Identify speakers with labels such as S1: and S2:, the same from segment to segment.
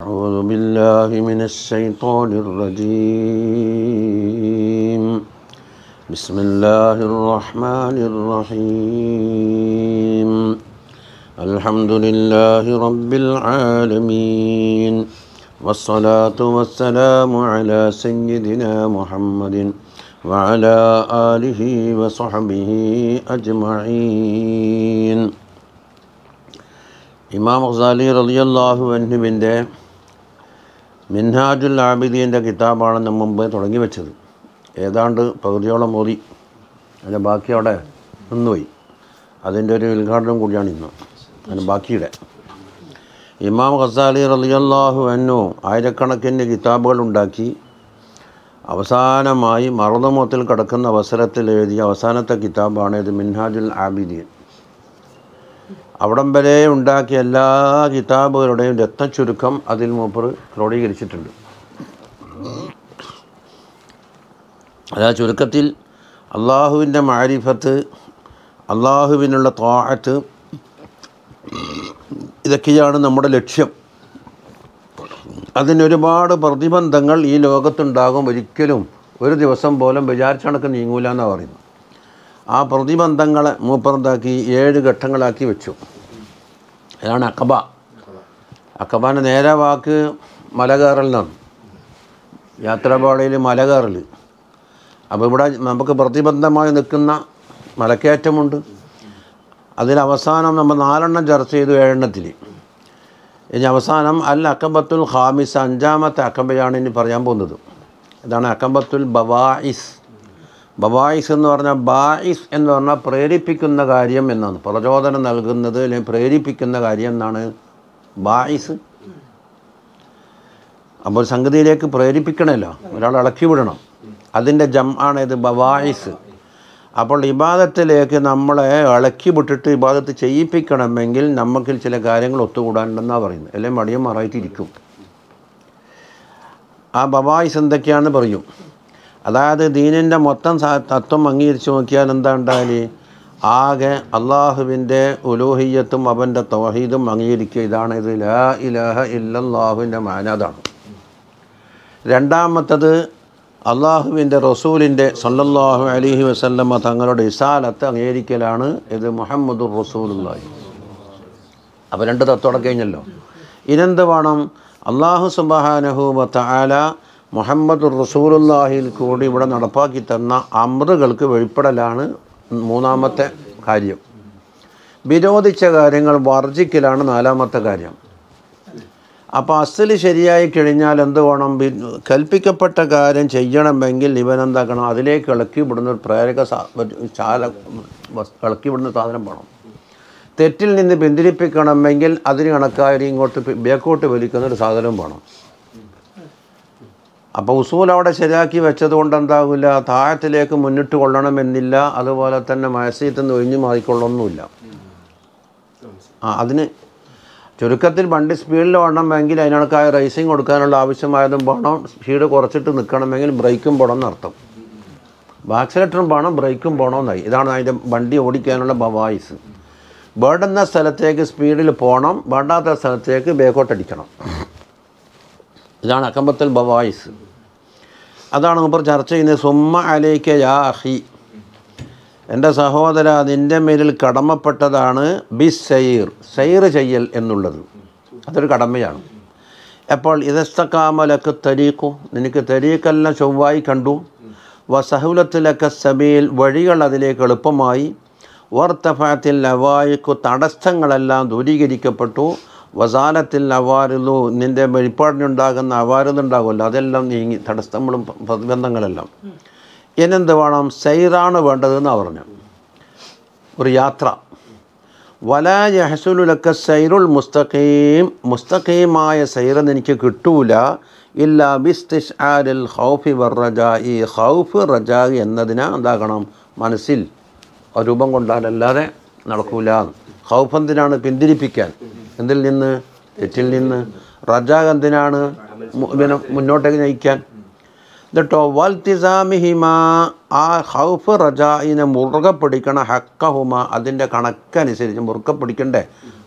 S1: أعوذ بالله من الشيطان الرجيم بسم الله الرحمن الرحيم الحمد لله رب العالمين والصلاة والسلام على سيدنا محمد وعلى آله وصحبه أجمعين ഇമാം ഖസാലി റളിയല്ലാഹു അൻഹുവിൻ്റെ മിൻഹാജുൽ ആബിദീന്റെ കിതാബാണ് മുമ്പ് തുടങ്ങി വെച്ചത്. ഏതാണ്ട് പകുതിയോളം മോദി അതിന്റെ ബാക്കി അവിടെ നിന്നുപോയി. അതിന്റെ ഒരു ഉദ്ഘാടനം കൂടിയാണ് ഇന്ന്. അതിന് ബാക്കിയുടെ. ഇമാം ഖസാലി റലിയല്ലാഹു അന്നു ആയിരക്കണക്കിന് കിതാബുകൾ ഉണ്ടാക്കി അവസാനമായി മറുതമത്തിൽ കിടക്കുന്ന അവസരത്തിൽ എഴുതിയ അവസാനത്തെ കിതാബാണ് ഇത് മിൻഹാജുൽ ആബിദീൻ. അവിടം വരെ ഉണ്ടാക്കിയ എല്ലാ കിതാബുകളുടെയും രത്നച്ചുരുക്കം അതിൽ മൂപ്പർ ക്രോഡീകരിച്ചിട്ടുണ്ട്. അതാ ചുരുക്കത്തിൽ അള്ളാഹുവിന്റെ മാരിഫത്ത് അള്ളാഹുവിനുള്ള താഴത്ത് ഇതൊക്കെയാണ് നമ്മുടെ ലക്ഷ്യം. അതിനൊരുപാട് പ്രതിബന്ധങ്ങൾ ഈ ലോകത്തുണ്ടാകും. ഒരിക്കലും ഒരു ദിവസം പോലും വിചാരിച്ചണക്ക് നീങ്ങൂല എന്നാണ് പറയുന്നത്. ആ പ്രതിബന്ധങ്ങളെ മൂപ്പറന്താക്കി ഏഴ് ഘട്ടങ്ങളാക്കി വെച്ചു. അതാണ് അക്കബ അക്കബാന്റെ നേരെ വാക്ക് മല കയറൽ എന്നാണ്. യാത്രാപാളയിൽ മല കയറൽ അപ്പോൾ ഇവിടെ നമുക്ക് പ്രതിബന്ധമായി നിൽക്കുന്ന മലക്കയറ്റമുണ്ട്. അതിലവസാനം നമ്മൾ നാലെണ്ണം ചർച്ച ചെയ്തു ഏഴെണ്ണത്തിൽ ഇനി അവസാനം അൽ അക്കബത്തുൽ ഹാമിസ് അഞ്ചാമത്തെ അക്കബയാണ് ഇനി പറയാൻ പോകുന്നത്. ഇതാണ് അക്കബത്തുൽ ബവായിസ്. ബവായിസ് എന്ന് പറഞ്ഞാൽ ബായിസ് എന്ന് പറഞ്ഞാൽ പ്രേരിപ്പിക്കുന്ന കാര്യം എന്നാണ്. പ്രചോദനം നൽകുന്നത് അല്ലെങ്കിൽ പ്രേരിപ്പിക്കുന്ന കാര്യം എന്നാണ് ബായിസ്. അപ്പോൾ സംഗതിയിലേക്ക് പ്രേരിപ്പിക്കണമല്ലോ ഒരാൾ ഇളക്കി വിടണം. അതിന്റെ ജം ആണ് ഇത് ബവായിസ് അപ്പോൾ ഇബാദത്തിലേക്ക് നമ്മളെ ഇളക്കി വിട്ടിട്ട് ഇബാദത്ത് ചെയ്യിപ്പിക്കണമെങ്കിൽ നമുക്ക് ചില കാര്യങ്ങൾ ഒത്തുകൂടാനുണ്ടെന്നാണ് പറയുന്നത്. അല്ലെങ്കിൽ മടിയും മറായിട്ടിരിക്കും ആ ബവായിസ് എന്തൊക്കെയാണെന്ന് പറയും. അതായത് ദീനിന്റെ മൊത്തം തത്വം അംഗീകരിച്ച് നോക്കിയാൽ എന്താ ഉണ്ടായി ആകെ അള്ളാഹുവിന്റെ ഉലൂഹിയത്തും അവന്റെ തൗഹീദും അംഗീകരിക്കുക. ഇതാണ് ഇത്. ലാ ഇലഹ ഇല്ലാഹുവിന്റെ മാനാതാണ് രണ്ടാമത്തത് അള്ളാഹുവിന്റെ റസൂലിന്റെ സല്ലല്ലാഹു അലൈഹി വസല്ലമ്മ തങ്ങളുടെ ഇസാലത്ത് അംഗീകരിക്കലാണ് ഇത് മുഹമ്മദുർ റസൂലുള്ളാഹി. അപ്പോൾ രണ്ട് തത്വം കഴിഞ്ഞല്ലോ. ഇനെന്ത് വേണം? അള്ളാഹു സുബാനഹു വല മുഹമ്മദ് റസൂലുല്ലാഹിൽ കൂടി ഇവിടെ നടപ്പാക്കി തന്ന അമൃതകൾക്ക് വെളിപ്പെടലാണ് മൂന്നാമത്തെ കാര്യം. വിരോധിച്ച കാര്യങ്ങൾ വർജിക്കലാണ് നാലാമത്തെ കാര്യം. അപ്പോൾ അസൽ ശരിയായി കഴിഞ്ഞാൽ എന്ത് വേണം? കൽപ്പിക്കപ്പെട്ട കാര്യം ചെയ്യണമെങ്കിൽ ഇവൻ എന്താക്കണം? അതിലേക്ക് ഇളക്കി വിടുന്ന ഒരു പ്രേരക ചാല ഇളക്കി വിടുന്ന സാധനം വേണം. തെറ്റിൽ നിന്ന് പിന്തിരിപ്പിക്കണമെങ്കിൽ അതിന് കണക്കായി ഇങ്ങോട്ട് ബേക്കോട്ട് വലിക്കുന്ന ഒരു സാധനം വേണം. അപ്പോൾ ഉസൂൽ അവിടെ ശരിയാക്കി വെച്ചത് കൊണ്ട് എന്താകില്ല താഴത്തിലേക്ക് മുന്നിട്ട് കൊള്ളണമെന്നില്ല. അതുപോലെ തന്നെ മയസീത്ത് നിന്ന് ഒഴിഞ്ഞു മാറിക്കൊള്ളൊന്നുമില്ല. ആ അതിന് ചുരുക്കത്തിൽ വണ്ടി സ്പീഡിൽ ഓടണമെങ്കിൽ അതിനൊക്കെ റേസിങ് കൊടുക്കാനുള്ള ആവശ്യമായതും വേണം സ്പീഡ് കുറച്ചിട്ട് നിൽക്കണമെങ്കിൽ ബ്രേക്കും പോകണം എന്നർത്ഥം. ആക്സിലേറ്ററും വേണം ബ്രേക്കും പോകണമെന്നായി ഇതാണ് അതിന്റെ വണ്ടി ഓടിക്കാനുള്ള ബവായിസ്. വേണ്ടുന്ന സ്ഥലത്തേക്ക് സ്പീഡിൽ പോകണം വേണ്ടാത്ത സ്ഥലത്തേക്ക് ബേക്കോട്ടടിക്കണം. ഇതാണ് അക്കമ്പത്തൽ ബവായിസ്. അതാണ് മുമ്പ് ചർച്ച ചെയ്യുന്നത് സുമ്മ അലൈക്ക യാ അഹി എന്റെ സഹോദര നിന്റെ മേലിൽ കടമപ്പെട്ടതാണ് ബി സൈർ സൈർ ചെയ്യൽ എന്നുള്ളത്. അതൊരു കടമയാണ്. അപ്പോൾ ഇതസ്തക്കാമലക്ക് തരീക്കു നിനക്ക് തരീക്കെല്ലാം ചൊവ്വായി കണ്ടു. വസഹുലത്തിലൊക്കെ സബീൽ. വഴികൾ അതിലേക്ക് എളുപ്പമായി. വർത്തഫാത്തിൽ ലവായിക്കു തടസ്സങ്ങളെല്ലാം ദൂരീകരിക്കപ്പെട്ടു. വസാലത്തിൽ അവാരുന്നു നിന്റെ വെളിപ്പാടിനുണ്ടാകുന്ന അവാരുന്നുണ്ടാകുമല്ലോ അതെല്ലാം നീങ്ങി തടസ്സങ്ങളും പ്രതിബന്ധങ്ങളെല്ലാം. ഇനെന്ത് വേണം? സൈറാണ് വേണ്ടതെന്ന് പറഞ്ഞു. ഒരു യാത്ര. വലാ യഹസുലുലക്ക സൈറുൽ മുസ്തഖീം. മുസ്തഖീമായ സൈറെന്ന് എനിക്ക് കിട്ടൂല. ഇല്ല ബിസ്തിഷ് ആരിൽ ഹൗഫി വർറജായി ഹൗഫ് റജ എന്നതിന് എന്താകണം? മനസ്സിൽ രൂപം കൊണ്ടാലല്ലാതെ നടക്കൂല. ഹൗഫ് എന്തിനാണ് പിന്തിരിപ്പിക്കാൻ? എന്തിൽ നിന്ന്? തെറ്റിൽ നിന്ന്. റജാഖ് എന്തിനാണ് ഇവനെ മുന്നോട്ടേക്ക് നയിക്കാൻ? എന്നിട്ടോ വൽത്തിസാമിഹിമ ആ ഹൗഫ് റജായിനെ മുറുകെ പിടിക്കണ ഹക്കഹുമ അതിന്റെ കണക്കനുസരിച്ച് മുറുകെ പിടിക്കണ്ടേ?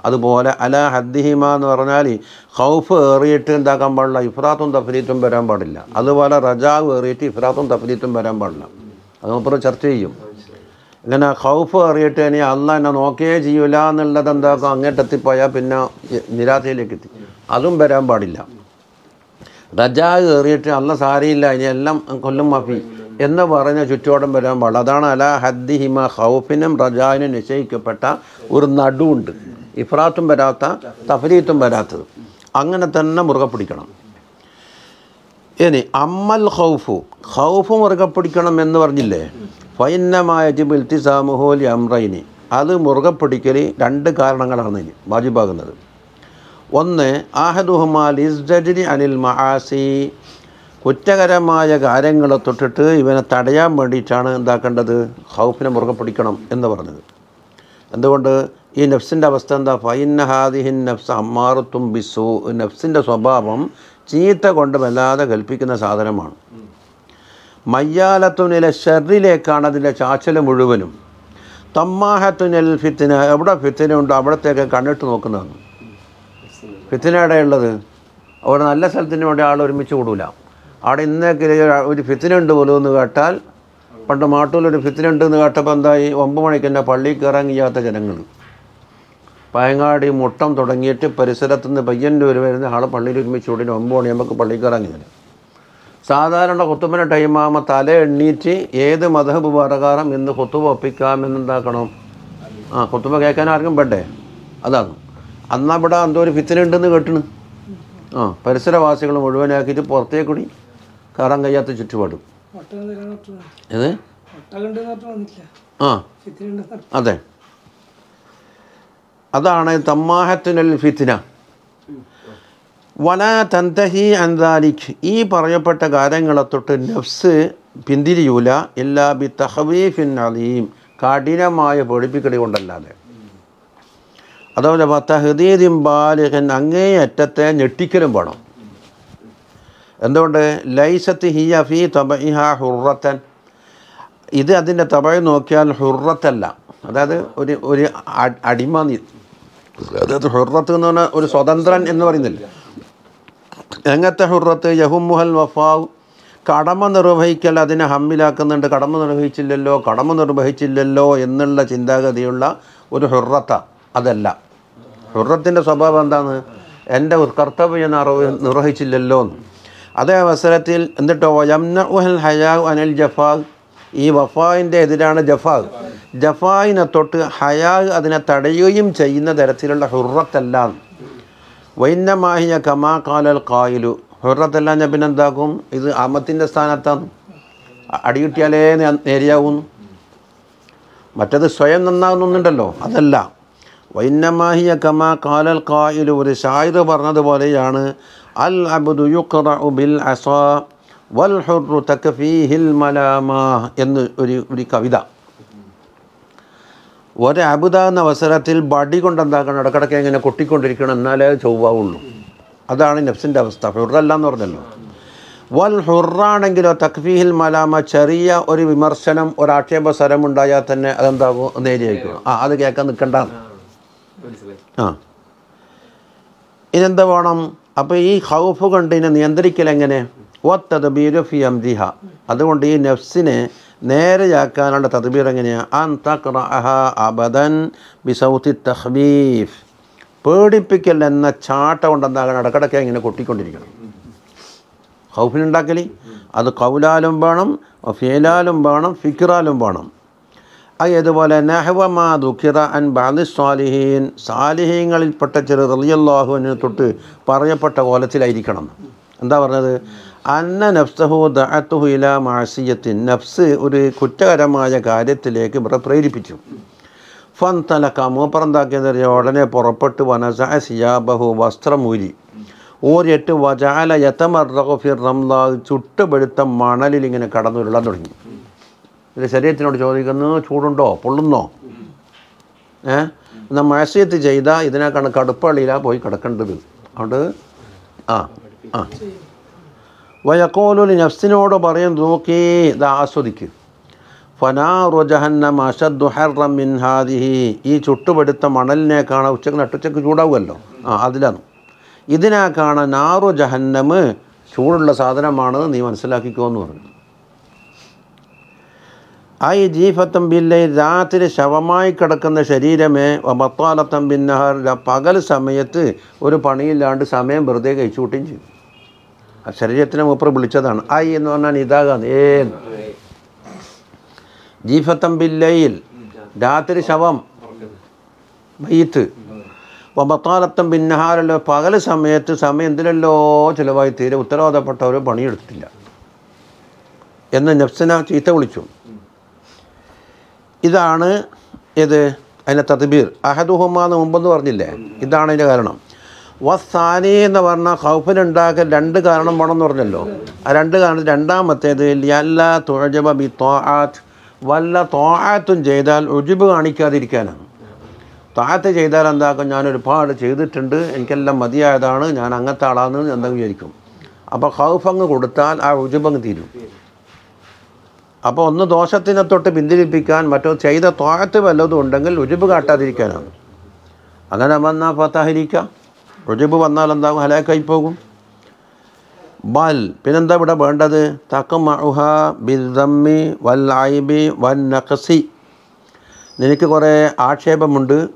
S1: അതുപോലെ അല ഹദ്ദിഹിമ എന്ന് പറഞ്ഞാൽ ഹൗഫ് ഏറിയിട്ട് എന്താക്കാൻ പാടില്ല ഇഫ്രാത്തും തഫരീത്തും വരാൻ പാടില്ല. അതുപോലെ റജാവ് ഏറിയിട്ട് ഇഫ്രാത്തും തഫരീത്തും വരാൻ പാടില്ല. അത് അപ്പുറം ചർച്ച ചെയ്യും. ഇങ്ങനെ ഖൗഫ് അറിയിട്ട് ഇനി അല്ല എന്നെ നോക്കേ ചെയ്യൂല എന്നുള്ളത് എന്താക്കും? അങ്ങോട്ടെത്തിപ്പോയാൽ പിന്നെ നിരാശയിലേക്ക് എത്തി അതും വരാൻ പാടില്ല. റജാ കയറിയിട്ട് അല്ല സാരിയില്ല ഇനി എല്ലാം കൊല്ലും മാഫി എന്ന് പറഞ്ഞ ചുറ്റോടം വരാൻ പാടില്ല. അതാണ് അല ഹദ്ദിഹിമ ഹൗഫിനും റജാവിനും നിശ്ചയിക്കപ്പെട്ട ഒരു നടുവുണ്ട്. ഇഫ്രാത്തും വരാത്ത തഫരീത്തും വരാത്തത്. അങ്ങനെ തന്നെ മുറുകെ പിടിക്കണം. ഇനി അമ്മൽ ഹൗഫു ഹൗഫ് മുറുകെ പിടിക്കണം എന്ന് പറഞ്ഞില്ലേ? ഫൈനമായ ജിബിൽത്തി സാമുഹോലി അത് മുറുകെ പിടിക്കൽ രണ്ട് കാരണങ്ങളാണ് ഇനി വാജിബാകുന്നത്. ഒന്ന് ആഹദുഹുമാൽ അനിൽ മഹാസി കുറ്റകരമായ കാര്യങ്ങളെ തൊട്ടിട്ട് ഇവനെ തടയാൻ വേണ്ടിയിട്ടാണ് എന്താക്കേണ്ടത്? ഹൗഫിനെ മുറുകെ പിടിക്കണം എന്ന് പറഞ്ഞത്. എന്തുകൊണ്ട്? ഈ നഫ്സിന്റെ അവസ്ഥ എന്താ? ഫൈന ഹാദിഹിൻ നഫ്സ് അമ്മാറത്തും ബിസു. നഫ്സിന്റെ സ്വഭാവം ചീത്ത കൊണ്ട് വല്ലാതെ കൽപ്പിക്കുന്ന സാധനമാണ്. മയ്യാലത്തുനിലെ ഷെറിലേക്കാണ് അതിന്റെ ചാച്ചൽ മുഴുവനും. തമ്മാഹത്തുനിൽ ഫിത്തിന എവിടെ ഫിത്തിന ഉണ്ടോ അവിടത്തേക്ക് കണ്ണിട്ട് നോക്കുന്നതാണ്. ഫിത്തിന എവിടെയുള്ളത് അവിടെ നല്ല സ്ഥലത്തിന് വേണ്ടി ആൾ ഒരുമിച്ച് കൂടൂല. അവിടെ ഇന്നേക്ക് ഒരു ഫിത്തിന ഉണ്ട് പോലും എന്ന് കേട്ടാൽ പണ്ട് മാട്ടൂലൊരു ഫിത്തിന ഉണ്ട് എന്ന് കേട്ടപ്പോൾ എന്തായി? ഒമ്പത് മണിക്ക് തന്നെ പള്ളി കയറങ്ങിയാത്ത ജനങ്ങൾ പയങ്ങാടി മുട്ടം തുടങ്ങിയിട്ട് പരിസരത്തുനിന്ന് ഒരു വരുന്ന ആൾ പള്ളിയിൽ ഒരുമിച്ച് കൂടി ഒമ്പത് മണിയാകുമ്പോൾ പള്ളിയിൽ കയറാൻ കഴിയില്ല സാധാരണ കുത്തുബിന് ടൈമാകുമ്പോൾ തല എണ്ണീറ്റ് ഏത് മതഹബ് പ്രകാരം ഇന്ന് കുത്തുബ ഒപ്പിക്കാമെന്നുണ്ടാക്കണം ആ കുത്തുബ കേൾക്കാൻ ആർക്കും പെട്ടേ? അതാണ്. അന്നാ ഇവിടെ എന്തോ ഒരു ഫിത്തിനുണ്ടെന്ന് കേട്ടണ് ആ പരിസരവാസികൾ മുഴുവനാക്കിയിട്ട് പുറത്തേക്കൂടി കയറാൻ കഴിയാത്ത ചുറ്റുപാടും. ഏത്? ആ അതെ. അതാണ് തമ്മാഹത്തിനൽ ഫിത്തിന വല തന്തഹി അന്താലിഖ് ഈ പറയപ്പെട്ട കാര്യങ്ങളെ തൊട്ട് നഫ്സ് പിന്തിരിയൂല. എല്ലാ ബി തഹവീഫിൻ അലീം. കഠിനമായ പേടിപ്പിക്കടി കൊണ്ടല്ലാതെ. അതുപോലെ തഹദീദിൻ ബാലിഹൻ അങ്ങേയറ്റത്തെ ഞെട്ടിക്കലും വേണം. എന്തുകൊണ്ട്? ലൈസത്ത് ഹിയ ഫി തബഇഹ ഹുറത്തൻ. ഇത് അതിന്റെ തപഴ് നോക്കിയാൽ ഹുറത്തല്ല. അതായത് ഒരു ഒരു അടിമ അതായത് ഹുറത്ത് എന്ന് പറഞ്ഞാൽ ഒരു സ്വതന്ത്രൻ എന്ന് പറയുന്നില്ല. എങ്ങനത്തെ ഹുറത്ത് യഹുമുഹൽ വഫാവ് കടമ നിർവഹിക്കൽ അതിനെ ഹമ്മിലാക്കുന്നുണ്ട്. കടമ നിർവഹിച്ചില്ലല്ലോ കടമ നിർവഹിച്ചില്ലല്ലോ എന്നുള്ള ചിന്താഗതിയുള്ള ഒരു ഹുറത്ത അതല്ല. ഹുറത്തിന്റെ സ്വഭാവം എന്താണ്? എന്റെ കർത്തവ്യം നിർവഹിച്ചില്ലല്ലോ അതേ അവസരത്തിൽ എന്നിട്ടോ യംന ഉഹൽ ഹയാ അനിൽ ജഫാ ഈ വഫായിന്റെ എതിരാണ് ജഫാഗ് ജഫായിനെ തൊട്ട് ഹയാഗ് അതിനെ തടയുകയും ചെയ്യുന്ന തരത്തിലുള്ള ഹുറത്തല്ല വൈന്നമാഹിയ കമാ കാലൽ കായലു ഹുറത്തല്ല ഞാൻ പിന്നെ എന്താക്കും ഇത് അമത്തിന്റെ സ്ഥാനത്താണ് അടികിട്ടിയാലേ നേ- മറ്റത് സ്വയം നന്നാകുന്നുണ്ടല്ലോ. അതല്ല. വൈന്നമാഹിയ കമാ കാലൽ കായലു ഒരു ഷായിദ് പറഞ്ഞതുപോലെയാണ്. അൽ അബുദു യുഖറഉ ബിൽ അസ വൽ ഹുർറു തക്ഫീഹിൽ മലാമ എന്ന് ഒരു ഒരു കവിത. ഒരു അബുദാകുന്ന അവസരത്തിൽ ബടി കൊണ്ട് എന്താക്കണം ഇടക്കിടയ്ക്ക് ഇങ്ങനെ കൊട്ടിക്കൊണ്ടിരിക്കണം. എന്നാലേ ചൊവ്വാവുള്ളൂ. അതാണ് നഫ്സിന്റെ അവസ്ഥ. ഹുറല്ല എന്ന് പറഞ്ഞല്ലോ. വൽ ഹുറാണെങ്കിലോ തക്ഫീഹിൽ മലാമ ചെറിയ ഒരു വിമർശനം ഒരു ആക്ഷേപ സ്വരം ഉണ്ടായാൽ തന്നെ അതെന്താകും? നേരിയായിരിക്കും ആ അത് കേൾക്കാൻ നിൽക്കണ്ട ആ. ഇതെന്താ വേണം? അപ്പോൾ ഈ ഹൗഫ് കൊണ്ട് ഇതിനെ നിയന്ത്രിക്കൽ എങ്ങനെ തദ്ബീരു അംദിഹ. അതുകൊണ്ട് ഈ നഫ്സിനെ നേരെയാക്കാനുള്ള തദ്ബീർ എങ്ങനെയാണ് അൻ തഖ്റഅഹ അബദൻ ബിസൗത്തി തഹ്ബീഫ് പേടിപ്പിക്കൽ എന്ന ചാട്ട കൊണ്ടെന്താകണം? ഇടക്കിടയ്ക്ക് ഇങ്ങനെ കൊട്ടിക്കൊണ്ടിരിക്കണം. ഹൗഫിനുണ്ടാക്കലി അത് കൗലാലും വേണം ഫേലാലും വേണം ഫിക്റാലും വേണം. അത് ഇതുപോലെ നെഹ്വമാ ദുഃഖിറ അൻ ബാദി സ്വാലിഹീൻ. സാലിഹീങ്ങളിൽപ്പെട്ട ചെറു റലിയല്ലാഹുവിനെ തൊട്ട് പറയപ്പെട്ട കോലത്തിലായിരിക്കണം. എന്താ പറഞ്ഞത്? അന്ന നഫ്സഹു ദഅത്തുഹു ഇല മാസിയത്തിൻ. നഫ്സ് ഒരു കുറ്റകരമായ കാര്യത്തിലേക്ക് ഇവരെ പ്രേരിപ്പിച്ചു. ഫൻ തലക്ക മൂപ്പറന്താക്കിയതറിയ ഉടനെ പുറപ്പെട്ട് വനസ സിയാബഹു വസ്ത്രമൂരി. ഓരിട്ട് വജാല യത്തമർറഖു ഫിർ റംലാ ചുട്ടുപെടുത്ത മണലിൽ ഇങ്ങനെ കടന്നുരുളാൻ തുടങ്ങി. ഇത് ശരീരത്തിനോട് ചോദിക്കുന്നു ചൂടുണ്ടോ? പൊള്ളുന്നോ? ഏ? എന്നാൽ മഴസീയത്ത് ചെയ്താൽ ഇതിനെ കണക്ക് കടുപ്പള്ളിയിലാണ് പോയി കിടക്കേണ്ടത്. അതുകൊണ്ട് ആ ആ. വയക്കോലു നഫ്സിനോട് പറയും നോക്കി ഇത് ആസ്വദിക്ക്. ഫനാറു ജഹന്നം അഷദ്ദു ഹർറം മിൻ ഹാദിഹി. ഈ ചുട്ടുപെടുത്ത മണലിനേക്കാണ് ഉച്ചയ്ക്ക് നട്ടുച്ചക്ക് ചൂടാവുമല്ലോ? ആ അതിലാണ്. ഇതിനേക്കാണ് നാറു ജഹന്നം ചൂടുള്ള സാധനമാണെന്ന് നീ മനസ്സിലാക്കിക്കോ എന്ന് പറഞ്ഞു. ഐ ജീഫത്തം ബില്ലൈ രാത്രി ശവമായി കിടക്കുന്ന ശരീരമേ മത്താലത്തം ബിന്നഹർ പകൽ സമയത്ത് ഒരു പണിയില്ലാണ്ട് സമയം വെറുതെ കഴിച്ചു കൂട്ടുകയും ചെയ്യും ശരീരത്തിനെ മൂപ്പർ വിളിച്ചതാണ്. ഐ എന്ന് പറഞ്ഞാൽ ഇതാകാന്ന് ഏ ജീഫത്തം ബില്ലയിൽ രാത്രി ശവം. മയ്യത്ത് വബത്താലത്തം പിന്നഹാരല്ലോ പകൽ സമയത്ത് സമയം എന്തിനല്ലോ ചിലവായി തീരെ ഉത്തരവാദപ്പെട്ടവർ പണിയെടുത്തിട്ടില്ല. എന്ന് നഫ്സന ചീത്ത വിളിച്ചു. ഇതാണ് ഇത് അതിന്റെ തദ്ബീർ. അഹദുഹുമ എന്ന് മുമ്പെന്ന് പറഞ്ഞില്ലേ? ഇതാണ് അതിന്റെ കാരണം. വസാനി എന്ന് പറഞ്ഞാൽ ഹൗഫിനുണ്ടാക്കാൻ രണ്ട് കാരണം വേണമെന്ന് പറഞ്ഞല്ലോ. ആ രണ്ട് കാരണം രണ്ടാമത്തേത് യല്ല തുഴജബ ബി തോആത്ത് വല്ല തോആത്തും ചെയ്താൽ ഒഴിവ് കാണിക്കാതിരിക്കാനാണ്. താഴത്ത് ചെയ്താൽ എന്താക്കും? ഞാൻ ഒരുപാട് ചെയ്തിട്ടുണ്ട് എനിക്കെല്ലാം മതിയായതാണ് ഞാൻ അങ്ങനത്തെ ആളാണെന്ന് എന്താ വിചാരിക്കും. അപ്പോൾ ഹൗഫ് അങ്ങ് കൊടുത്താൽ ആ ഉജുബങ്ങ് തീരും. അപ്പോൾ ഒന്ന് ദോഷത്തിനെ തൊട്ട് പിന്തിരിപ്പിക്കാൻ മറ്റോ ചെയ്ത തോഴത്ത് വല്ലതും ഉണ്ടെങ്കിൽ ഉജുബ് കാട്ടാതിരിക്കാനാണ്. അങ്ങനെ വന്നാൽ ഫത്താഹിരിക്കാം ഉജുബ് വന്നാൽ എന്താകും? ഹലാക്കായി പോകും. ബൽ പിന്നെന്താ ഇവിടെ വേണ്ടത്? തക്കമഹ ബിദമ്മി വൽ ഐബി വൻ നഖസി നിനക്ക് കുറേ ആക്ഷേപമുണ്ട്.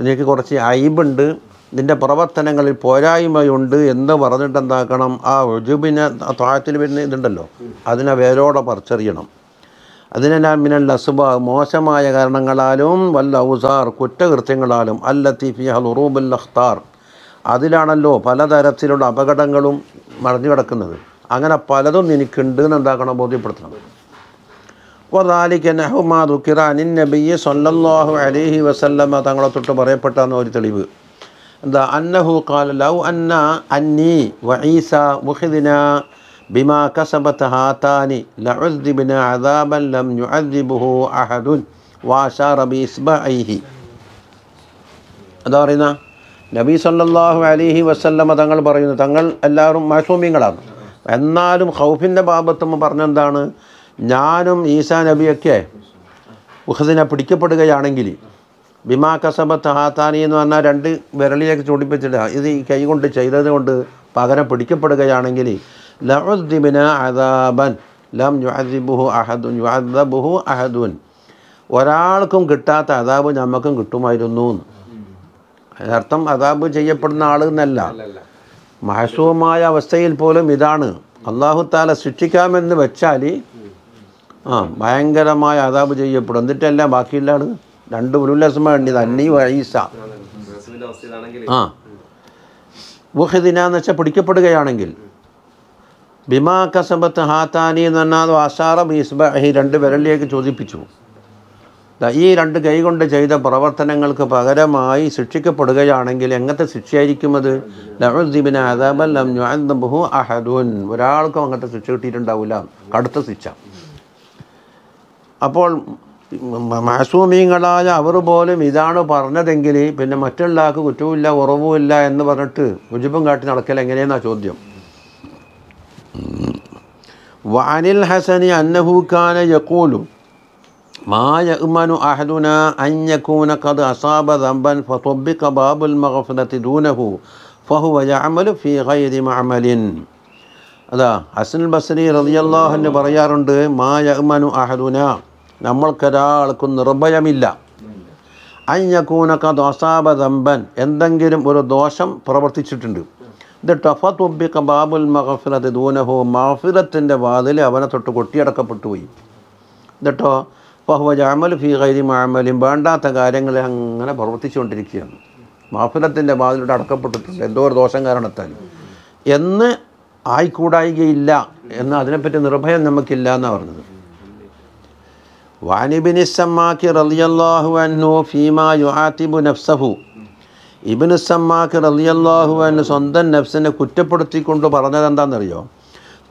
S1: നിനക്ക് കുറച്ച് അയിബുണ്ട്. നിന്റെ പ്രവർത്തനങ്ങളിൽ പോരായ്മയുണ്ട് എന്ന് പറഞ്ഞിട്ട് എന്താക്കണം? ആ ഒജുബിനെ താഴത്തിൽ വരുന്ന ഇതുണ്ടല്ലോ. അതിനെ വേരോടെ പറിച്ചറിയണം. അതിനെല്ലാം മിനൽ അസുബ മോശമായ കാരണങ്ങളാലും വല്ല ഔസാർ കുറ്റകൃത്യങ്ങളാലും അല്ലത്തി ഫിഹൽ ഉറൂബുൽ അഖ്താർ. അതിലാണല്ലോ പലതരത്തിലുള്ള അപകടങ്ങളും മറിഞ്ഞു കിടക്കുന്നത്. അങ്ങനെ പലതും എനിക്കുണ്ട് എന്ന് എന്താക്കണം ബോധ്യപ്പെടുത്തണം. വദാലിക നഹുമാ ദുക്കിറ അനിൻ നബിയ്യ സല്ലല്ലാഹു അലൈഹി വസല്ലമ തങ്ങളെ തൊട്ട് പറയപ്പെട്ടെന്ന ഒരു തെളിവ്. എന്താ? അന്നഹു ഖാല ലൗ അന്ന അന്നി വഈസ മുഹിദിന ബിമാ കസബത്ത് ഹാത്താനി ലഉദ്ദിബന അദാബൻ ലം അഹദുൻ റബി ഇസ്ബ ഇസ്ബഅൈഹി അതാ പറയുന്ന നബി സല്ലാഹു അലിഹി വസല്ലമ തങ്ങൾ പറയുന്നു തങ്ങൾ എല്ലാവരും മാസൂമ്യങ്ങളാണ് എന്നാലും ഹൗഫിന്റെ ബാബത്തും പറഞ്ഞെന്താണ്? ഞാനും ഈസാ നബിയൊക്കെ ഉഹദിനെ പിടിക്കപ്പെടുകയാണെങ്കിൽ ബിമാ കസബത്ത് ഹാത്താനി എന്ന് പറഞ്ഞാൽ രണ്ട് വിരളിലേക്ക് ചൂടിപ്പിച്ചിട്ട് ഇത് ഈ കൈ കൊണ്ട് ചെയ്തത് കൊണ്ട് പകരം പിടിക്കപ്പെടുകയാണെങ്കിൽ ലഉദ്ദിബിന അദാബൻ ലം യുഹദിബുഹു അഹദുൻ യുഹദബുഹു അഹദുൻ. ഒരാൾക്കും കിട്ടാത്ത അതാബ് നമുക്കും കിട്ടുമായിരുന്നു. അതിനർത്ഥം അതാബ് ചെയ്യപ്പെടുന്ന ആൾ എന്നല്ല. മഹസൂമായ അവസ്ഥയിൽ പോലും ഇതാണ്. അള്ളാഹു താല ശിക്ഷിക്കാമെന്ന് വെച്ചാൽ ആ ഭയങ്കരമായ അതാബ് ചെയ്യപ്പെടും. എന്നിട്ടല്ല ബാക്കിയില്ലാണ് രണ്ട് ഉരുലസമ വേണ്ടിയത് അന്നീ വൈസ ആ. വുഹിദിന എന്ന് വെച്ചാൽ പിടിക്കപ്പെടുകയാണെങ്കിൽ. ബിമാ കസബത്ത് ഹാത്താനി എന്ന് പറഞ്ഞാൽ ആസാറം ഈ രണ്ട് വിരലിലേക്ക് ചോദിപ്പിച്ചു. ഈ രണ്ട് കൈ കൊണ്ട് ചെയ്ത പ്രവർത്തനങ്ങൾക്ക് പകരമായി ശിക്ഷിക്കപ്പെടുകയാണെങ്കിൽ എങ്ങനത്തെ ശിക്ഷയായിരിക്കും അത് ഒരാൾക്കും അങ്ങനത്തെ ശിക്ഷ കിട്ടിയിട്ടുണ്ടാവില്ല കടുത്ത ശിക്ഷ. അപ്പോൾ മാസൂമീങ്ങളായ അവർ പോലും ഇതാണ് പറഞ്ഞതെങ്കിൽ പിന്നെ മറ്റുള്ള ആൾക്ക് കുറ്റവുമില്ല ഉറവുമില്ല എന്ന് പറഞ്ഞിട്ട് ഉജിബും കാട്ടി നടക്കൽ എങ്ങനെയെന്നാണ് ചോദ്യം? വാനിൽ ഹസനി അന്നഹു കാന യഖൂലു. ما يأمن أحدنا أن يكون قد أصاب ذنبا فطبق باب المغفرة دونه فهو يعمل في غير معمل അതാ ഹസൻ ബസരി റളിയല്ലാഹു പറയാറുണ്ട് മാ യഅ്മനു അഹദുന നമ്മൾക്കൊരാൾക്കും നിർഭയമില്ല അഞ്ഞക്കൂനക്ക ദോസാബ ദമ്പൻ എന്തെങ്കിലും ഒരു ദോഷം പ്രവർത്തിച്ചിട്ടുണ്ട് ഇത് ടഫത്തുബിക്ക ബാബുൽ മഹഫിറത്ത് ദൂനഹു മഹഫിറത്തിൻ്റെ വാതിൽ അവനെ തൊട്ട് കൊട്ടിയടക്കപ്പെട്ടു പോയി എന്നിട്ടോ ഫഹുവ ജാമൽ ഫി ഗൈരി മാമലും വേണ്ടാത്ത കാര്യങ്ങളെ അങ്ങനെ പ്രവർത്തിച്ചുകൊണ്ടിരിക്കുകയാണ്. മാഫിലത്തിന്റെ വാതിലൂടെ അടക്കപ്പെട്ടിട്ടുണ്ട്. എന്തോ ഒരു ദോഷം കാരണത്താൽ. എന്ന് ആയിക്കൂടായികയില്ല എന്ന് അതിനെപ്പറ്റി നിർഭയം നമുക്കില്ല എന്നാണ് പറഞ്ഞത്. വാനിബിനി റളിയല്ലാഹു അൻഹു ഫീമാ യുആത്തിബു നഫ്സഹു. ഇബിന് റളിയല്ലാഹു അൻഹു സ്വന്തം നഫ്സിനെ കുറ്റപ്പെടുത്തിക്കൊണ്ട് പറഞ്ഞത് എന്താണെന്നറിയോ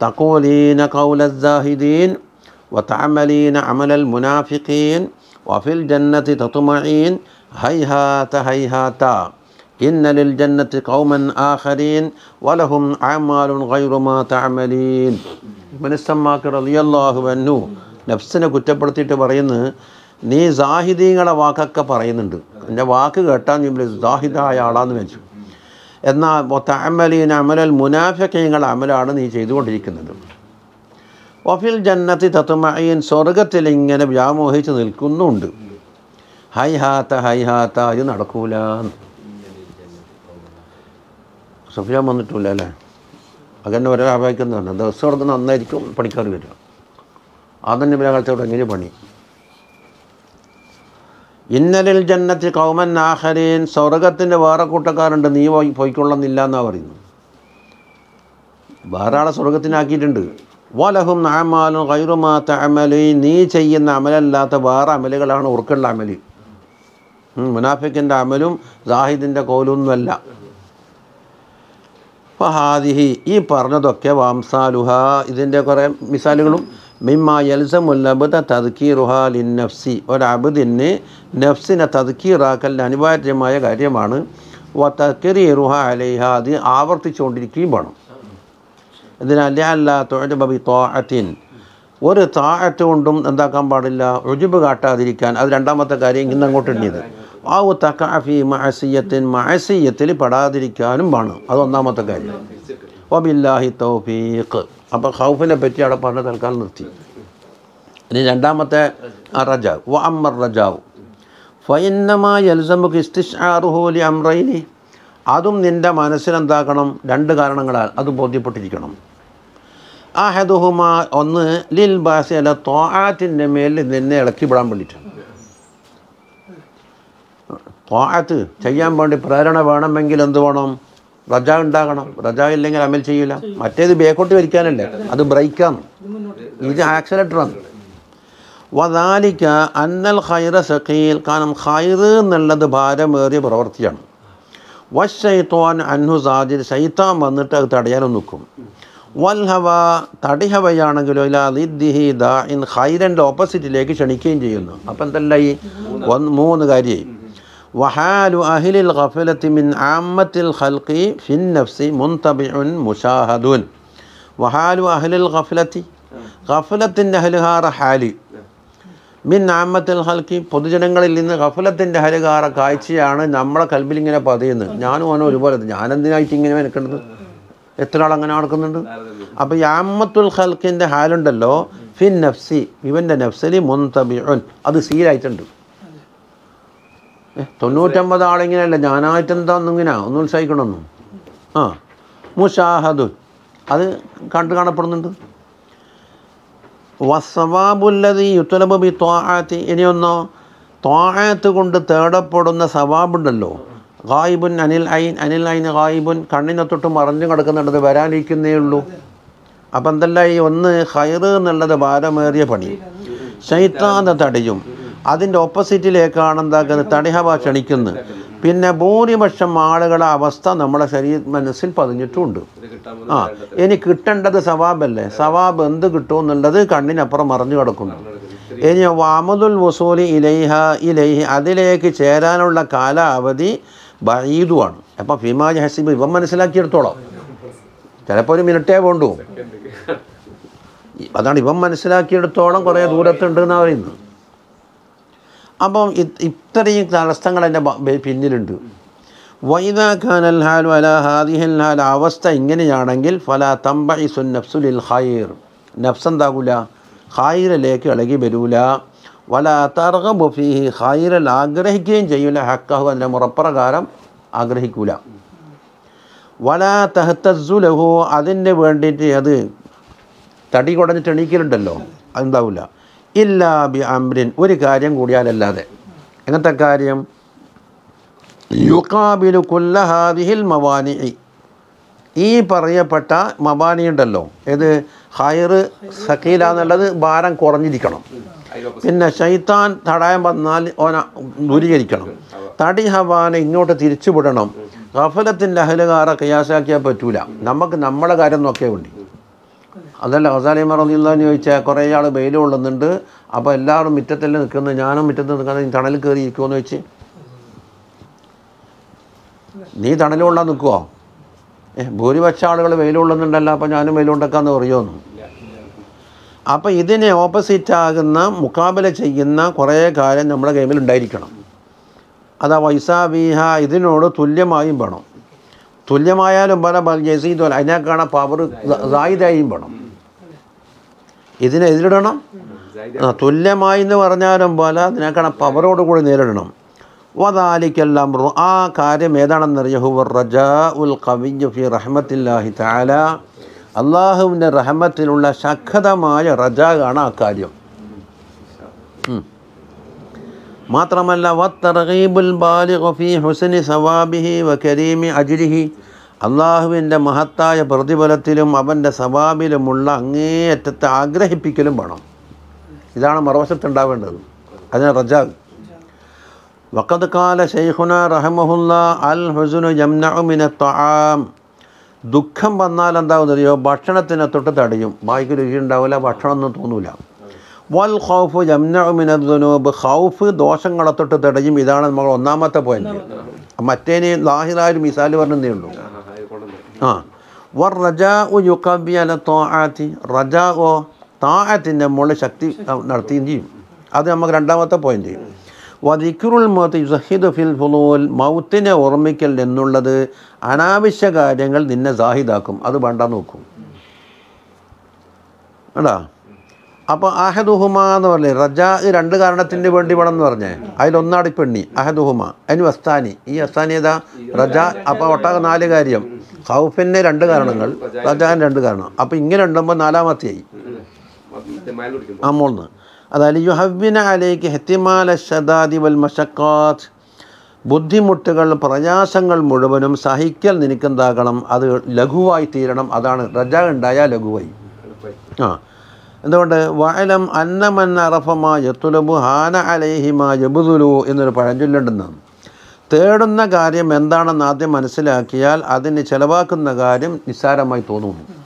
S1: തഖൂലീന ഖൗലദ്ദാഹിദീൻ وتعملين عمل المنافقين وفي الجنة تطمعين هيهات هيهاتا إن للجنة قوما آخرين ولهم أعمال غير ما تعملين ഇബിന് സമ്മാക്ക് റളിയല്ലാഹു അൻഹു നഫ്സിനെ കുറ്റപ്പെടുത്തിയിട്ട് പറയുന്നത് നീ സാഹിദീങ്ങളെ വാക്കൊക്കെ പറയുന്നുണ്ട് എൻ്റെ വാക്ക് കേട്ടാൽ നീ വലിയ സാഹിദായ ആളാന്ന് വെച്ചു എന്നാൽ തഅമലീൻ അമലൽ മുനാഫിക്കീങ്ങൾ അമലാണ് നീ ചെയ്തുകൊണ്ടിരിക്കുന്നത് വഫിൽ ജന്നത്തി തത്തുമയൻ സ്വർഗത്തിൽ ഇങ്ങനെ വ്യാമോഹിച്ച് നിൽക്കുന്നുണ്ട്. ഹൈ ഹാത്ത ഹൈ ഹാത്ത ഇത് നടക്കൂല. സുഫിയാൻ വന്നിട്ടില്ല അല്ലേ? അങ്ങനെ ഒരാൾ അപേക്കുന്നതാണ് ദിവസം അവിടെ നന്നായിരിക്കും പണിക്കാർ വരിക. അതന്നെ കാലത്തോടെ എങ്ങനെ പണി. ഇന്നലിൽ ജന്നത്തിൽ കൗമൻ ആഹരീൻ സ്വർഗത്തിന്റെ വേറെ കൂട്ടക്കാരുണ്ട് നീ പോയി പോയിക്കൊള്ളുന്നില്ല എന്നാണ് പറയുന്നത്. വേറെ ആളെ സ്വർഗത്തിനാക്കിയിട്ടുണ്ട് വലഹും നാമാലും ഗൈറുമാ തമലി നീ ചെയ്യുന്ന അമലല്ലാത്ത വേറെ അമലുകളാണ് ഉറുക്കുള്ള അമൽ. മുനാഫിക്കിന്റെ അമലും ജാഹിദിന്റെ കോലൊന്നുമല്ല. ഫഹാദിഹി ഈ പറഞ്ഞതൊക്കെ വാംസാലുഹ ഇതിന്റെ കുറേ മിസാലുകളും മിമ്മ യൽസമുല്ലബുദ തദ്ക്കീറുഹ ലിൻ നഫ്സി ഒരബുദിന് നഫ്സിനെ തദ്ക്കീറാക്കൽ അനിവാര്യമായ കാര്യമാണ്. വ തദ്ക്കീറുഹ അലൈഹ അത് ആവർത്തിച്ചുകൊണ്ടിരിക്കുകയും വേണം. ഇതിനല്ല അല്ല തൊഴബി തോഅത്തിൻ ഒരു താഴത്ത് കൊണ്ടും എന്താക്കാൻ പാടില്ല ഒഴിവ് കാട്ടാതിരിക്കാൻ. അത് രണ്ടാമത്തെ കാര്യം ഇന്ന് അങ്ങോട്ട് എണ്ണിയത് ആ തക്കാഫി മഹസീയത്തിൻ മഹസീയത്തിൽ പെടാതിരിക്കാനും വേണം അത് ഒന്നാമത്തെ കാര്യം. വബില്ലാഹി തൗഫീഖ്. അപ്പോൾ ഹൗഫിനെ പറ്റി അവിടെ പറഞ്ഞ തൽക്കാലം നിർത്തി. ഇനി രണ്ടാമത്തെ റജാവ് വ അമ്മർ റജാവ് ഫൈന്നമാ യൽസമുക്ക് ഇസ്തിഷാറുഹോലി അമ്രൈനി അതും നിന്റെ മനസ്സിലെന്താക്കണം? രണ്ട് കാരണങ്ങളാൽ. അത് ബോധ്യപ്പെട്ടിരിക്കണം. അഹദുഹുമ ഒന്ന് ലിൽ ബാസി അല്ല തോആത്തിന്റെ മേലിൽ നിന്നെ ഇളക്കി വിടാൻ വേണ്ടിയിട്ടാണ് തോആത്ത് ചെയ്യാൻ വേണ്ടി പ്രേരണ വേണമെങ്കിൽ എന്ത് വേണം? റജ ഉണ്ടാകണം. റജ ഇല്ലെങ്കിൽ അമൽ ചെയ്യില്ല മറ്റേത് ബേക്കോട്ട് വലിക്കാനല്ലേ. അത് ബ്രേക്കാണ്. ഇത് ആക്സിലേറ്ററാണ് വദാലിക്ക അന്നൽ ഖൈറ സഖീൽ. കാരണം ഖൈർ എന്നുള്ളത് ഭാരമേറിയ പ്രവൃത്തിയാണ്. വശൈത്തോൻ അൻഹു സാജിൽ ശൈത്താൻ വന്നിട്ട് അത് തടയാനും നിൽക്കും. വൽഹവ തടിഹവയാണെങ്കിലോ ഇല്ല ദിദ്ദിഹി ദ ഇൻ ഹൈരന്റെ ഓപ്പോസിറ്റിലേക്ക് ക്ഷണിക്കുകയും ചെയ്യുന്നു. അപ്പം എന്തല്ല ഈ മൂന്ന് കാര്യം വഹാലു അഹിലിൽ ഖഫലത്തി മിൻ ആമത്തിൽ ഹൽക്കി ഫിൻ നഫ്സി മുൻതബിഉൻ മുഷാഹദുൻ. വഹാലു അഹ്ലിൽ ഖഫലത്തി ഖഫലത്തിന്റെ അഹലുഹാറ ഹാലി. മിൻ ആമത്തിൽ ഹൽക്കി പൊതുജനങ്ങളിൽ നിന്ന് ഖഫലത്തിന്റെ അഹലുഹാറ കാഴ്ചയാണ് നമ്മളെ കൽബിൽ ഇങ്ങനെ പതിയുന്നത്. ഞാനും ഓനോ ഒരുപോലെ. ഞാനെന്തിനായിട്ട് ഇങ്ങനെ മെനക്കേണ്ടത് എത്ര ആൾ അങ്ങനെ നടക്കുന്നുണ്ട്? അപ്പോൾ യാമത്തുൽ ഹൽക്കിന്റെ ഹാലുണ്ടല്ലോ. ഫിൻ നഫ്സി. ഇവന്റെ നഫ്സലി മുൻതബിഉൻ. അത് സീലായിട്ടുണ്ട്. തൊണ്ണൂറ്റമ്പത് ആളിങ്ങനെയല്ല ഞാനായിട്ട് എന്താ ഒന്നിങ്ങനെ ഒന്ന് ഉത്സാഹിക്കണമെന്നും? ആ. മുഷാഹദുൻ അത് കണ്ടു കാണപ്പെടുന്നുണ്ട്. വസവാബുല്ലതി യുത്തലബി ത്വാആത്തി ഇനിയൊന്നോ? ത്വാആത്ത് കൊണ്ട് തേടപ്പെടുന്ന സവാബുണ്ടല്ലോ. ഗായിബുൻ അനിൽ ഐൻ അനിൽ ഐൻ ഗായിബുൻ കണ്ണിനെ തൊട്ട് മറഞ്ഞു കിടക്കുന്നുണ്ടത് വരാനിരിക്കുന്നേ ഉള്ളൂ. അപ്പം എന്തല്ല ഈ ഒന്ന് ഹൈറ് എന്നുള്ളത് ഭാരമേറിയ പണി. ശൈത്താന്ത തടിയും. അതിന്റെ ഓപ്പോസിറ്റിലേക്കാണ് എന്താക്കുന്നത്? തടിഹവ ക്ഷണിക്കുന്നത്. പിന്നെ ഭൂരിപക്ഷം ആളുകളെ അവസ്ഥ നമ്മുടെ ശരീര മനസ്സിൽ പതിഞ്ഞിട്ടുമുണ്ട് ആ ഇനി കിട്ടേണ്ടത് സവാബല്ലേ? സവാബ് എന്ത് കിട്ടും എന്നുള്ളത് കണ്ണിനപ്പുറം മറഞ്ഞു കിടക്കുന്നു. ഇനി വാമദുൽ വസൂലി ഇലൈഹ ഇലൈഹി അതിലേക്ക് ചേരാനുള്ള കാലാവധി ബഈദുമാണ് അപ്പം ഫിമാജ് ഹസീബ് ഇവൻ മനസ്സിലാക്കിയെടുത്തോളാം. ചിലപ്പോൾ ഒരു മിനിറ്റേ വേണ്ടു. അതാണ് ഇവൻ മനസ്സിലാക്കിയെടുത്തോളം കുറേ ദൂരത്തുണ്ട് എന്നാണ് പറയുന്നത്. അപ്പം ഇത്രയും തടസ്സങ്ങൾ എന്റെ പിന്നിലുണ്ട്. വൈദാഖാൻ അൽഹാൽ വല ഹാദിഹൽ ഹാൽ അവസ്ഥ ഇങ്ങനെയാണെങ്കിൽ ഫല തമ്പഇസുൻ നഫ്സുലിൽ ഖൈർ. നഫ്സ് എന്താകൂല? ഖൈറിലേക്ക് ഇളകി വരൂല. വല തർഗബു ഫീഹി ഖൈറൽ ആഗ്രഹിക്കുകയും ചെയ്യൂല. ഹക്കഹു അതിന്റെ മുറപ്രകാരം ആഗ്രഹിക്കൂല. വല തഹത്തസുലഹു അതിന് വേണ്ടിയിട്ട് അത് തടി കുടഞ്ഞിട്ട് എണീക്കലുണ്ടല്ലോ. അതുണ്ടാവില്ല ഇല്ലാ ബി അമ്രിൻ ഒരു കാര്യം കൂടിയാലല്ലാതെ. എങ്ങനത്തെ കാര്യം? യുക്കാബിലു കുല്ലഹാദിഹിൽ മവാനി. ഈ പറയപ്പെട്ട മവാനി ഉണ്ടല്ലോ ഇത് ഹയറ് സക്കീല എന്നുള്ളത് ഭാരം കുറഞ്ഞിരിക്കണം. പിന്നെ ശൈത്താൻ തടയാൻ വന്നാൽ ഓന ദൂരീകരിക്കണം. തടി ഹവാനെ ഇങ്ങോട്ട് തിരിച്ചുവിടണം. ഗഫലത്തിന്റെ അഹലുകാറ കയാസാക്കിയാൽ പറ്റൂല. നമുക്ക് നമ്മളെ കാര്യം നോക്കിയാൽ വേണ്ടി അതല്ല ഹസാലി മറന്നില്ലാന്ന് ചോദിച്ചാൽ കുറേ ആൾ വെയിൽ കൊള്ളുന്നുണ്ട്. അപ്പോൾ എല്ലാവരും മുറ്റത്തല്ലേ നിൽക്കുന്നത്? ഞാനും മുറ്റത്ത് നിൽക്കുന്നത് നീ തണൽ കയറി ഇരിക്കുമെന്ന് വെച്ച് നീ തണൽ കൊള്ളാൻ നിൽക്കുമോ ഏ ഭൂരിപക്ഷം ആളുകൾ വെയിൽ കൊള്ളുന്നുണ്ടല്ലോ. അപ്പോൾ ഞാനും വെയിൽ കൊണ്ടേക്കാന്ന് പറയുമോന്നു അപ്പോൾ ഇതിനെ ഓപ്പോസിറ്റ് ആകുന്ന മുക്കാബല ചെയ്യുന്ന കുറേ കാര്യം നമ്മുടെ ഗെയിമിൽ ഉണ്ടായിരിക്കണം. അതാ വൈസാബീഹ ഇതിനോട് തുല്യമായും വേണം. തുല്യമായാലും പല ബൽ ജസീദ് അതിനേക്കാണ് പവർ സായിതായും വേണം. ഇതിനെ എതിരിടണം. ആ, തുല്യമായി എന്ന് പറഞ്ഞാലും പോലെ അതിനേക്കാണ് പവറോട് കൂടി നേരിടണം. വദാലിക്കെല്ലാം ആ കാര്യം ഏതാണെന്നറിയോ? റജാ ഉൽ കവിഞ്ഞു ഫി റഹ്മത്തില്ലാഹി താല അള്ളാഹുവിന്റെ റഹമത്തിലുള്ള ശക്തമായ റജാഗാണ് ആ കാര്യം. മാത്രമല്ല വത്തറീബുൽ ബാലി ഖഫി ഹുസനി സവാബിഹി വ കരീമി അജിരിഹി. അള്ളാഹുവിന്റെ മഹത്തായ പ്രതിഫലത്തിലും അവന്റെ സവാബിലുമുള്ള അങ്ങേയറ്റത്തെ ആഗ്രഹിപ്പിക്കലും വേണം. ഇതാണ് മറുവശത്തുണ്ടാവേണ്ടത്. അതിന് റജാഗ് വക്കത് കാല ഷെയ്ഖുന റഹമുല്ല അൽ ഹുസുനു യംനഉമിന ത്വആം ദുഃഖം വന്നാൽ എന്താവുന്നറിയോ ഭക്ഷണത്തിനെ തൊട്ട് തടയും. വായിക്ക് രുചി ഉണ്ടാവില്ല ഭക്ഷണമൊന്നും തോന്നൂല. വൽ ഖൗഫ് ജംനോബ് ഹൗഫ് ഖൗഫ് ദോഷങ്ങളെ തൊട്ട് തടയും. ഇതാണ് നമ്മൾ ഒന്നാമത്തെ പോയിന്റ് മറ്റേന് ലാഹിറായ മിസാൽ പറഞ്ഞതേ ഉള്ളൂ
S2: ആ,
S1: വർ റജാ യുക്കബി അല തോആത്തി റജാ ഓ താഴത്തിന്റെ മുകളിൽ ശക്തി നടത്തുകയും ചെയ്യും. അത് നമുക്ക് രണ്ടാമത്തെ പോയിന്റ് വദിക്കുറുൽ മൗത്ത് യുസഹിദ് ഫിൽ ഫുലൂൽ മൗത്തിനെ ഓർമ്മിക്കൽ എന്നുള്ളത് അനാവശ്യ കാര്യങ്ങൾ നിന്നെ സാഹിദാക്കും അത് വേണ്ട നോക്കും കേട്ടാ അപ്പോൾ അഹദുഹുമ എന്ന് പറഞ്ഞേ റജ രണ്ട് കാരണത്തിന് വേണ്ടി വേണം എന്ന് പറഞ്ഞേ അതിലൊന്നാടി പെണ്ണി അഹദുഹുമ അതിന് വസ്താനി ഈ വസ്താനി ഏതാ റജ അപ്പോൾ ഒട്ടാകെ നാല് കാര്യം ഹൗഫിന് രണ്ട് കാരണങ്ങൾ റജാൻ രണ്ട് കാരണം അപ്പോൾ ഇങ്ങനെ ഉണ്ടുമ്പോൾ നാലാമത്തെയായി ആയി മോൾന്ന് അതായത് യുഹബിന അലേക്ക് ഹെത്തിമാല ഷദാദി വൽ മഷക്കാത്ത് ബുദ്ധിമുട്ടുകൾ പ്രയാസങ്ങൾ മുഴുവനും സഹിക്കൽ നിനക്കെന്താകണം? അത് ലഘുവായി തീരണം. അതാണ് റജ ഉണ്ടായാൽ ലഘുവായി. ആ. എന്തുകൊണ്ട്? വയലം അന്നമൻ അറഫമാ യത്തുലബു ഹാന അലൈഹിമാ യബുദുലു എന്നൊരു പഴഞ്ചൊല്ലുണ്ടെന്ന് തേടുന്ന കാര്യം എന്താണെന്ന് ആദ്യം മനസ്സിലാക്കിയാൽ അതിന് ചിലവാക്കുന്ന കാര്യം നിസ്സാരമായി തോന്നുന്നു.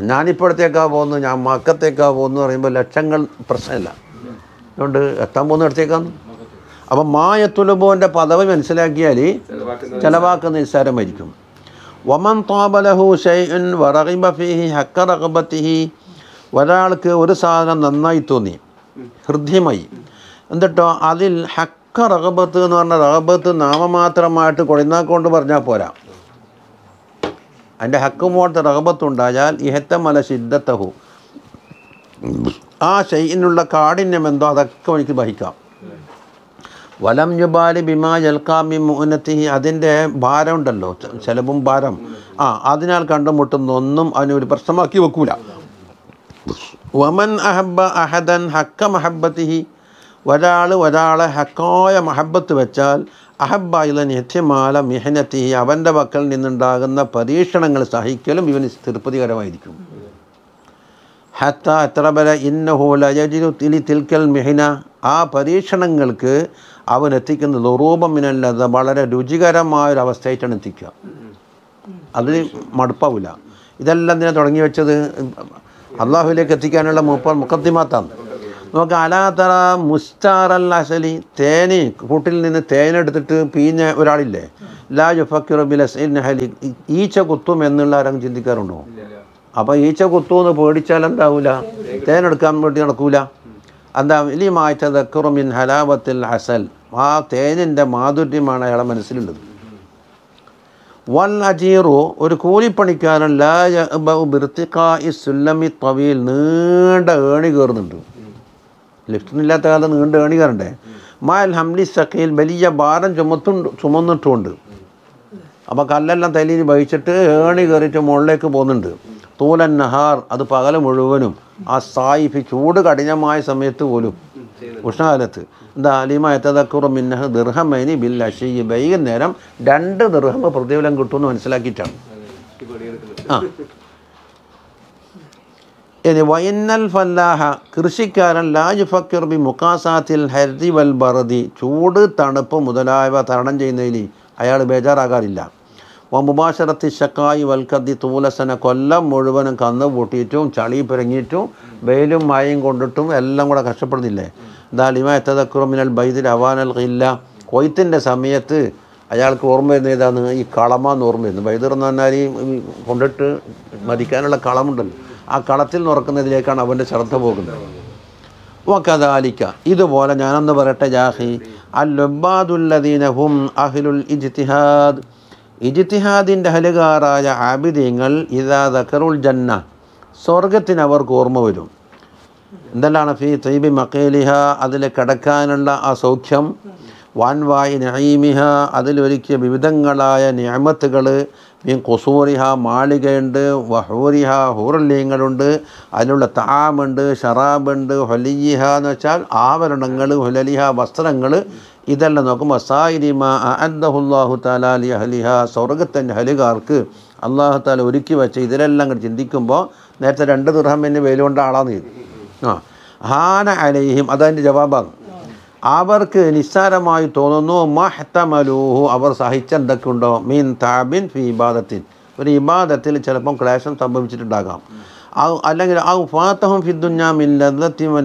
S1: ഞാനിപ്പോഴത്തേക്കാ പോകുന്നു ഞാൻ മക്കത്തേക്കാ പോകുന്നു പറയുമ്പോൾ ലക്ഷങ്ങൾ പ്രശ്നമില്ല. അതുകൊണ്ട് എത്താൻ പോകുന്ന ഇടത്തേക്കാന്ന്. അപ്പം മായത്തുലുബോന്റെ പദവി മനസ്സിലാക്കിയാൽ ചിലവാക്കുന്ന നിസ്സാരമായിരിക്കും വമൻ തോബലഹു ഷൈൻ വറഹിബഫിഹി ഹക്ക റഹബത്തിഹി ഒരാൾക്ക് ഒരു സാധനം നന്നായി തോന്നി. ഹൃദ്യമായി. എന്നിട്ടോ അതിൽ ഹക്ക റഹബത്ത് എന്ന് പറഞ്ഞ റഹബത്ത് നാമമാത്രമായിട്ട് കൊടിനാക്കൊണ്ട് പറഞ്ഞാൽ പോരാ. അതിന്റെ ഹക്കുമോട്ട് റഹബത്തുണ്ടായാൽ ഇഹത്തമല സിദ്ധത്തഹു ആ ഷെയ്നുള്ള കാഠിന്യം എന്തോ അതൊക്കെ എനിക്ക് വഹിക്കാം. വലം ജുബാലി ബിമാ ജൽക്കാമി മോനത്തി അതിന്റെ ഭാരം ഉണ്ടല്ലോ ചിലവും ഭാരം. ആ അതിനാൽ കണ്ടുമുട്ടുന്ന ഒന്നും അതിനൊരു പ്രശ്നമാക്കി വെക്കൂല. വമൻ അഹബ അഹദൻ ഹക്ക മഹബത്തിഹി ഒരാൾ ഒരാളെ ഹക്കായ മഹബത്ത് വെച്ചാൽ അഹബായിലൻ യഥ്യമാല മെഹനത്തി അവന്റെ മക്കളിൽ നിന്നുണ്ടാകുന്ന പരീക്ഷണങ്ങൾ സഹിക്കലും ഇവന് തൃപ്തികരമായിരിക്കും. ഹത്ത എത്ര വരെ ഇന്നഹൂലയജിരു തിലി തിൽക്കൽ മിഹിന. ആ പരീക്ഷണങ്ങൾക്ക് അവൻ എത്തിക്കുന്ന ദുറൂപമിനല്ലത് വളരെ രുചികരമായൊരവസ്ഥയായിട്ടാണ് എത്തിക്കുക. അതിൽ മടുപ്പാവില്ല ഇതെല്ലാം ഇതിനെ തുടങ്ങി വെച്ചത്? അള്ളാഹുവിലേക്ക് എത്തിക്കാനുള്ള മുപ്പ മുക്കത്തിമാത്താണ് നമുക്ക് അലാത്തറ മുസ്റ്റാറൽ അസലി തേന് കൂട്ടിൽ നിന്ന് തേനെടുത്തിട്ട് പീഞ്ഞ ഒരാളില്ലേ? ലാ ജുഫക്കിറബിൽ ഹലി ഈച്ച കുത്തും എന്നുള്ള ആരെങ്കിലും ചിന്തിക്കാറുണ്ടോ? അപ്പോൾ ഈച്ച കുത്തുമെന്ന് പേടിച്ചാൽ എന്താവില്ല തേനെടുക്കാൻ വേണ്ടി നടക്കൂല. എന്താ ഇലിമായിട്ട് ദക്കുറുമിൻ ഹലാബത്തിൽ ഹസൽ ആ തേനിന്റെ മാധുര്യമാണ് അയാളെ മനസ്സിലുള്ളത്. വൽ അജീറു ഒരു കൂലിപ്പണിക്കാരൻ ലാ ഇ സുല്ലമി തവീൽ നീണ്ട ഏണി കയറുന്നുണ്ട്. ലിഫ്റ്റിനില്ലാത്ത കാലത്ത് നീണ്ട കാണിക്കാറുണ്ടേ മാൽ ഹംലി സഖയിൽ വലിയ ഭാരം ചുമത്തുണ്ട് ചുമന്നിട്ടുണ്ട്. അപ്പോൾ കല്ലെല്ലാം തലയിൽ വഹിച്ചിട്ട് ഏണി കയറിയിട്ട് മുകളിലേക്ക് പോകുന്നുണ്ട്. തൂലൻ നഹാർ അത് പകൽ മുഴുവനും. ആ സായിഫി ചൂട് കഠിനമായ സമയത്ത് പോലും. ഉഷ്ണകാലത്ത്. എന്താ അലിമ എത്തതക്കുറ മിന്നഹ് ദീർഘമൈനി ബിൽ അഷി വൈകുന്നേരം രണ്ട് ദീർഘം പ്രതിഫലം കിട്ടുമെന്ന് മനസ്സിലാക്കിയിട്ടാണ്. ആ. ഇനി വയന്നൽ ഫല്ലാഹ കൃഷിക്കാരൻ ലാജ് ഫക്കർ ബി മുക്കാസാത്തിൽ ഹരി വൽ ബറദി ചൂട് തണുപ്പ് മുതലായവ തരണം ചെയ്യുന്നതിൽ അയാൾ ബേജാറാകാറില്ല. മുബാശറത്തി ശക്കായി വൽക്കത്തി തൂലസന കൊല്ലം മുഴുവനും കന്ന് പൂട്ടിയിട്ടും ചളി പിറങ്ങിയിട്ടും വെയിലും മായയും കൊണ്ടിട്ടും എല്ലാം കൂടെ കഷ്ടപ്പെടുന്നില്ലേ? ദാലിമ ലിമ എത്തതക്കുറമിനൽ ബൈദിൽ അവാനൽ ഇല്ല കൊയ്ത്തിന്റെ സമയത്ത് അയാൾക്ക് ഓർമ്മ വരുന്ന ഏതാണ്? ഈ കളമാന്ന് ഓർമ്മ വരുന്നത് ബൈദർ എന്ന് പറഞ്ഞാൽ ഈ കൊണ്ടിട്ട് മരിക്കാനുള്ള കളമുണ്ടല്ലോ. ആ കളത്തിൽ നുറക്കുന്നതിലേക്കാണ് അവന്റെ ശ്രദ്ധ പോകുന്നത്. വക്കദാലിക്ക. ഇതുപോലെ ഞാനൊന്ന് പറയട്ടെ ജാഹി. അല്ലുബാദുല്ലദീനഹും അഹ്ലുൽ ഇജ്തിഹാദ്. ഇജ്തിഹാദിന്റെ ഹലുകാറായ ആബിദീങ്ങൾ ഇതാ ദക്കറുൽ ജന്ന. സ്വർഗത്തിന് അവർക്ക് ഓർമ്മ വരും. എന്തെല്ലാണ് ഫി തൈബി മക്കേലിഹ അതിൽ കിടക്കാനുള്ള ആ സൗഖ്യം. വാൻവായി നഈമിഹ അതിലൊരുക്കിയ വിവിധങ്ങളായ നിയമത്തുകൾ മീൻ കൊസൂറിഹ മാളികയുണ്ട് വഹൂരിഹ ഹൂറല്യങ്ങളുണ്ട് അതിലുള്ള താമുണ്ട് ഷറാബുണ്ട് ഹൊലിയിഹ എന്ന് വെച്ചാൽ ആഭരണങ്ങൾ ഹുലലിഹ വസ്ത്രങ്ങൾ ഇതെല്ലാം നോക്കുമ്പോൾ സായിരിമ അഹുല്ലാഹു താലാലി ഹലിഹ സ്വർഗത്തിന്റെ ഹലികാർക്ക് അള്ളാഹു താല ഒരുക്കി വെച്ച് ഇതിലെല്ലാം കൂടി ചിന്തിക്കുമ്പോൾ നേരത്തെ രണ്ട് ദുർഹമ്മിന് വെയിലുകൊണ്ട് ആളാന്ന് ചെയ്തു ആ ഹാന അലൈഹിം അതതിന്റെ ജവാബാണ്. അവർക്ക് നിസ്സാരമായി തോന്നുന്നു മഹത്തമലൂഹു അവർ സഹിച്ച എന്തൊക്കെയുണ്ടോ മീൻ താബിൻ ഫി ഇബാദത്തിൻ. ഒരു ഇബാദത്തിൽ ചിലപ്പം ക്ലേശം സംഭവിച്ചിട്ടുണ്ടാകാം. അല്ലെങ്കിൽ ഔ ഫാത്തഹും ഫി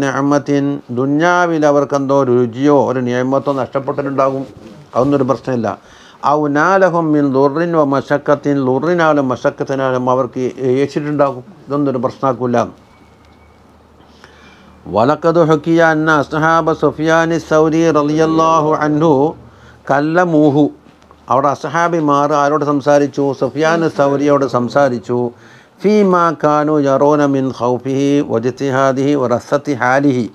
S1: നിഅമത്തിൻ. ദുഞ്ഞാവിൽ ഒരു രുചിയോ ഒരു നിയമത്തോ നഷ്ടപ്പെട്ടിട്ടുണ്ടാകും. അതൊന്നൊരു പ്രശ്നമില്ല. ഔ നാലഹും മിൻ ലുറിൻ വ മശക്കത്തിൻ. ലുറിനാലും മശക്കത്തിനാലും അവർക്ക് ഏച്ചിട്ടുണ്ടാകും. ഇതൊന്നൊരു പ്രശ്നമാക്കില്ല വലക്കത് ഹക്കിയ അന്ന അസ്ഹാബ സുഫിയാനി സൗരി റളിയല്ലാഹു അൻഹു കല്ലമൂഹു അവിടെ അസഹാബിമാർ ആരോട് സംസാരിച്ചു? സുഫിയാൻ സൗരിയോട് സംസാരിച്ചു. ഫീമാ കാനു യറോന മിൻ ഹൗഫിഹി വജിത്തിഹാദിഹി റസത്തി ഹാലിഹി.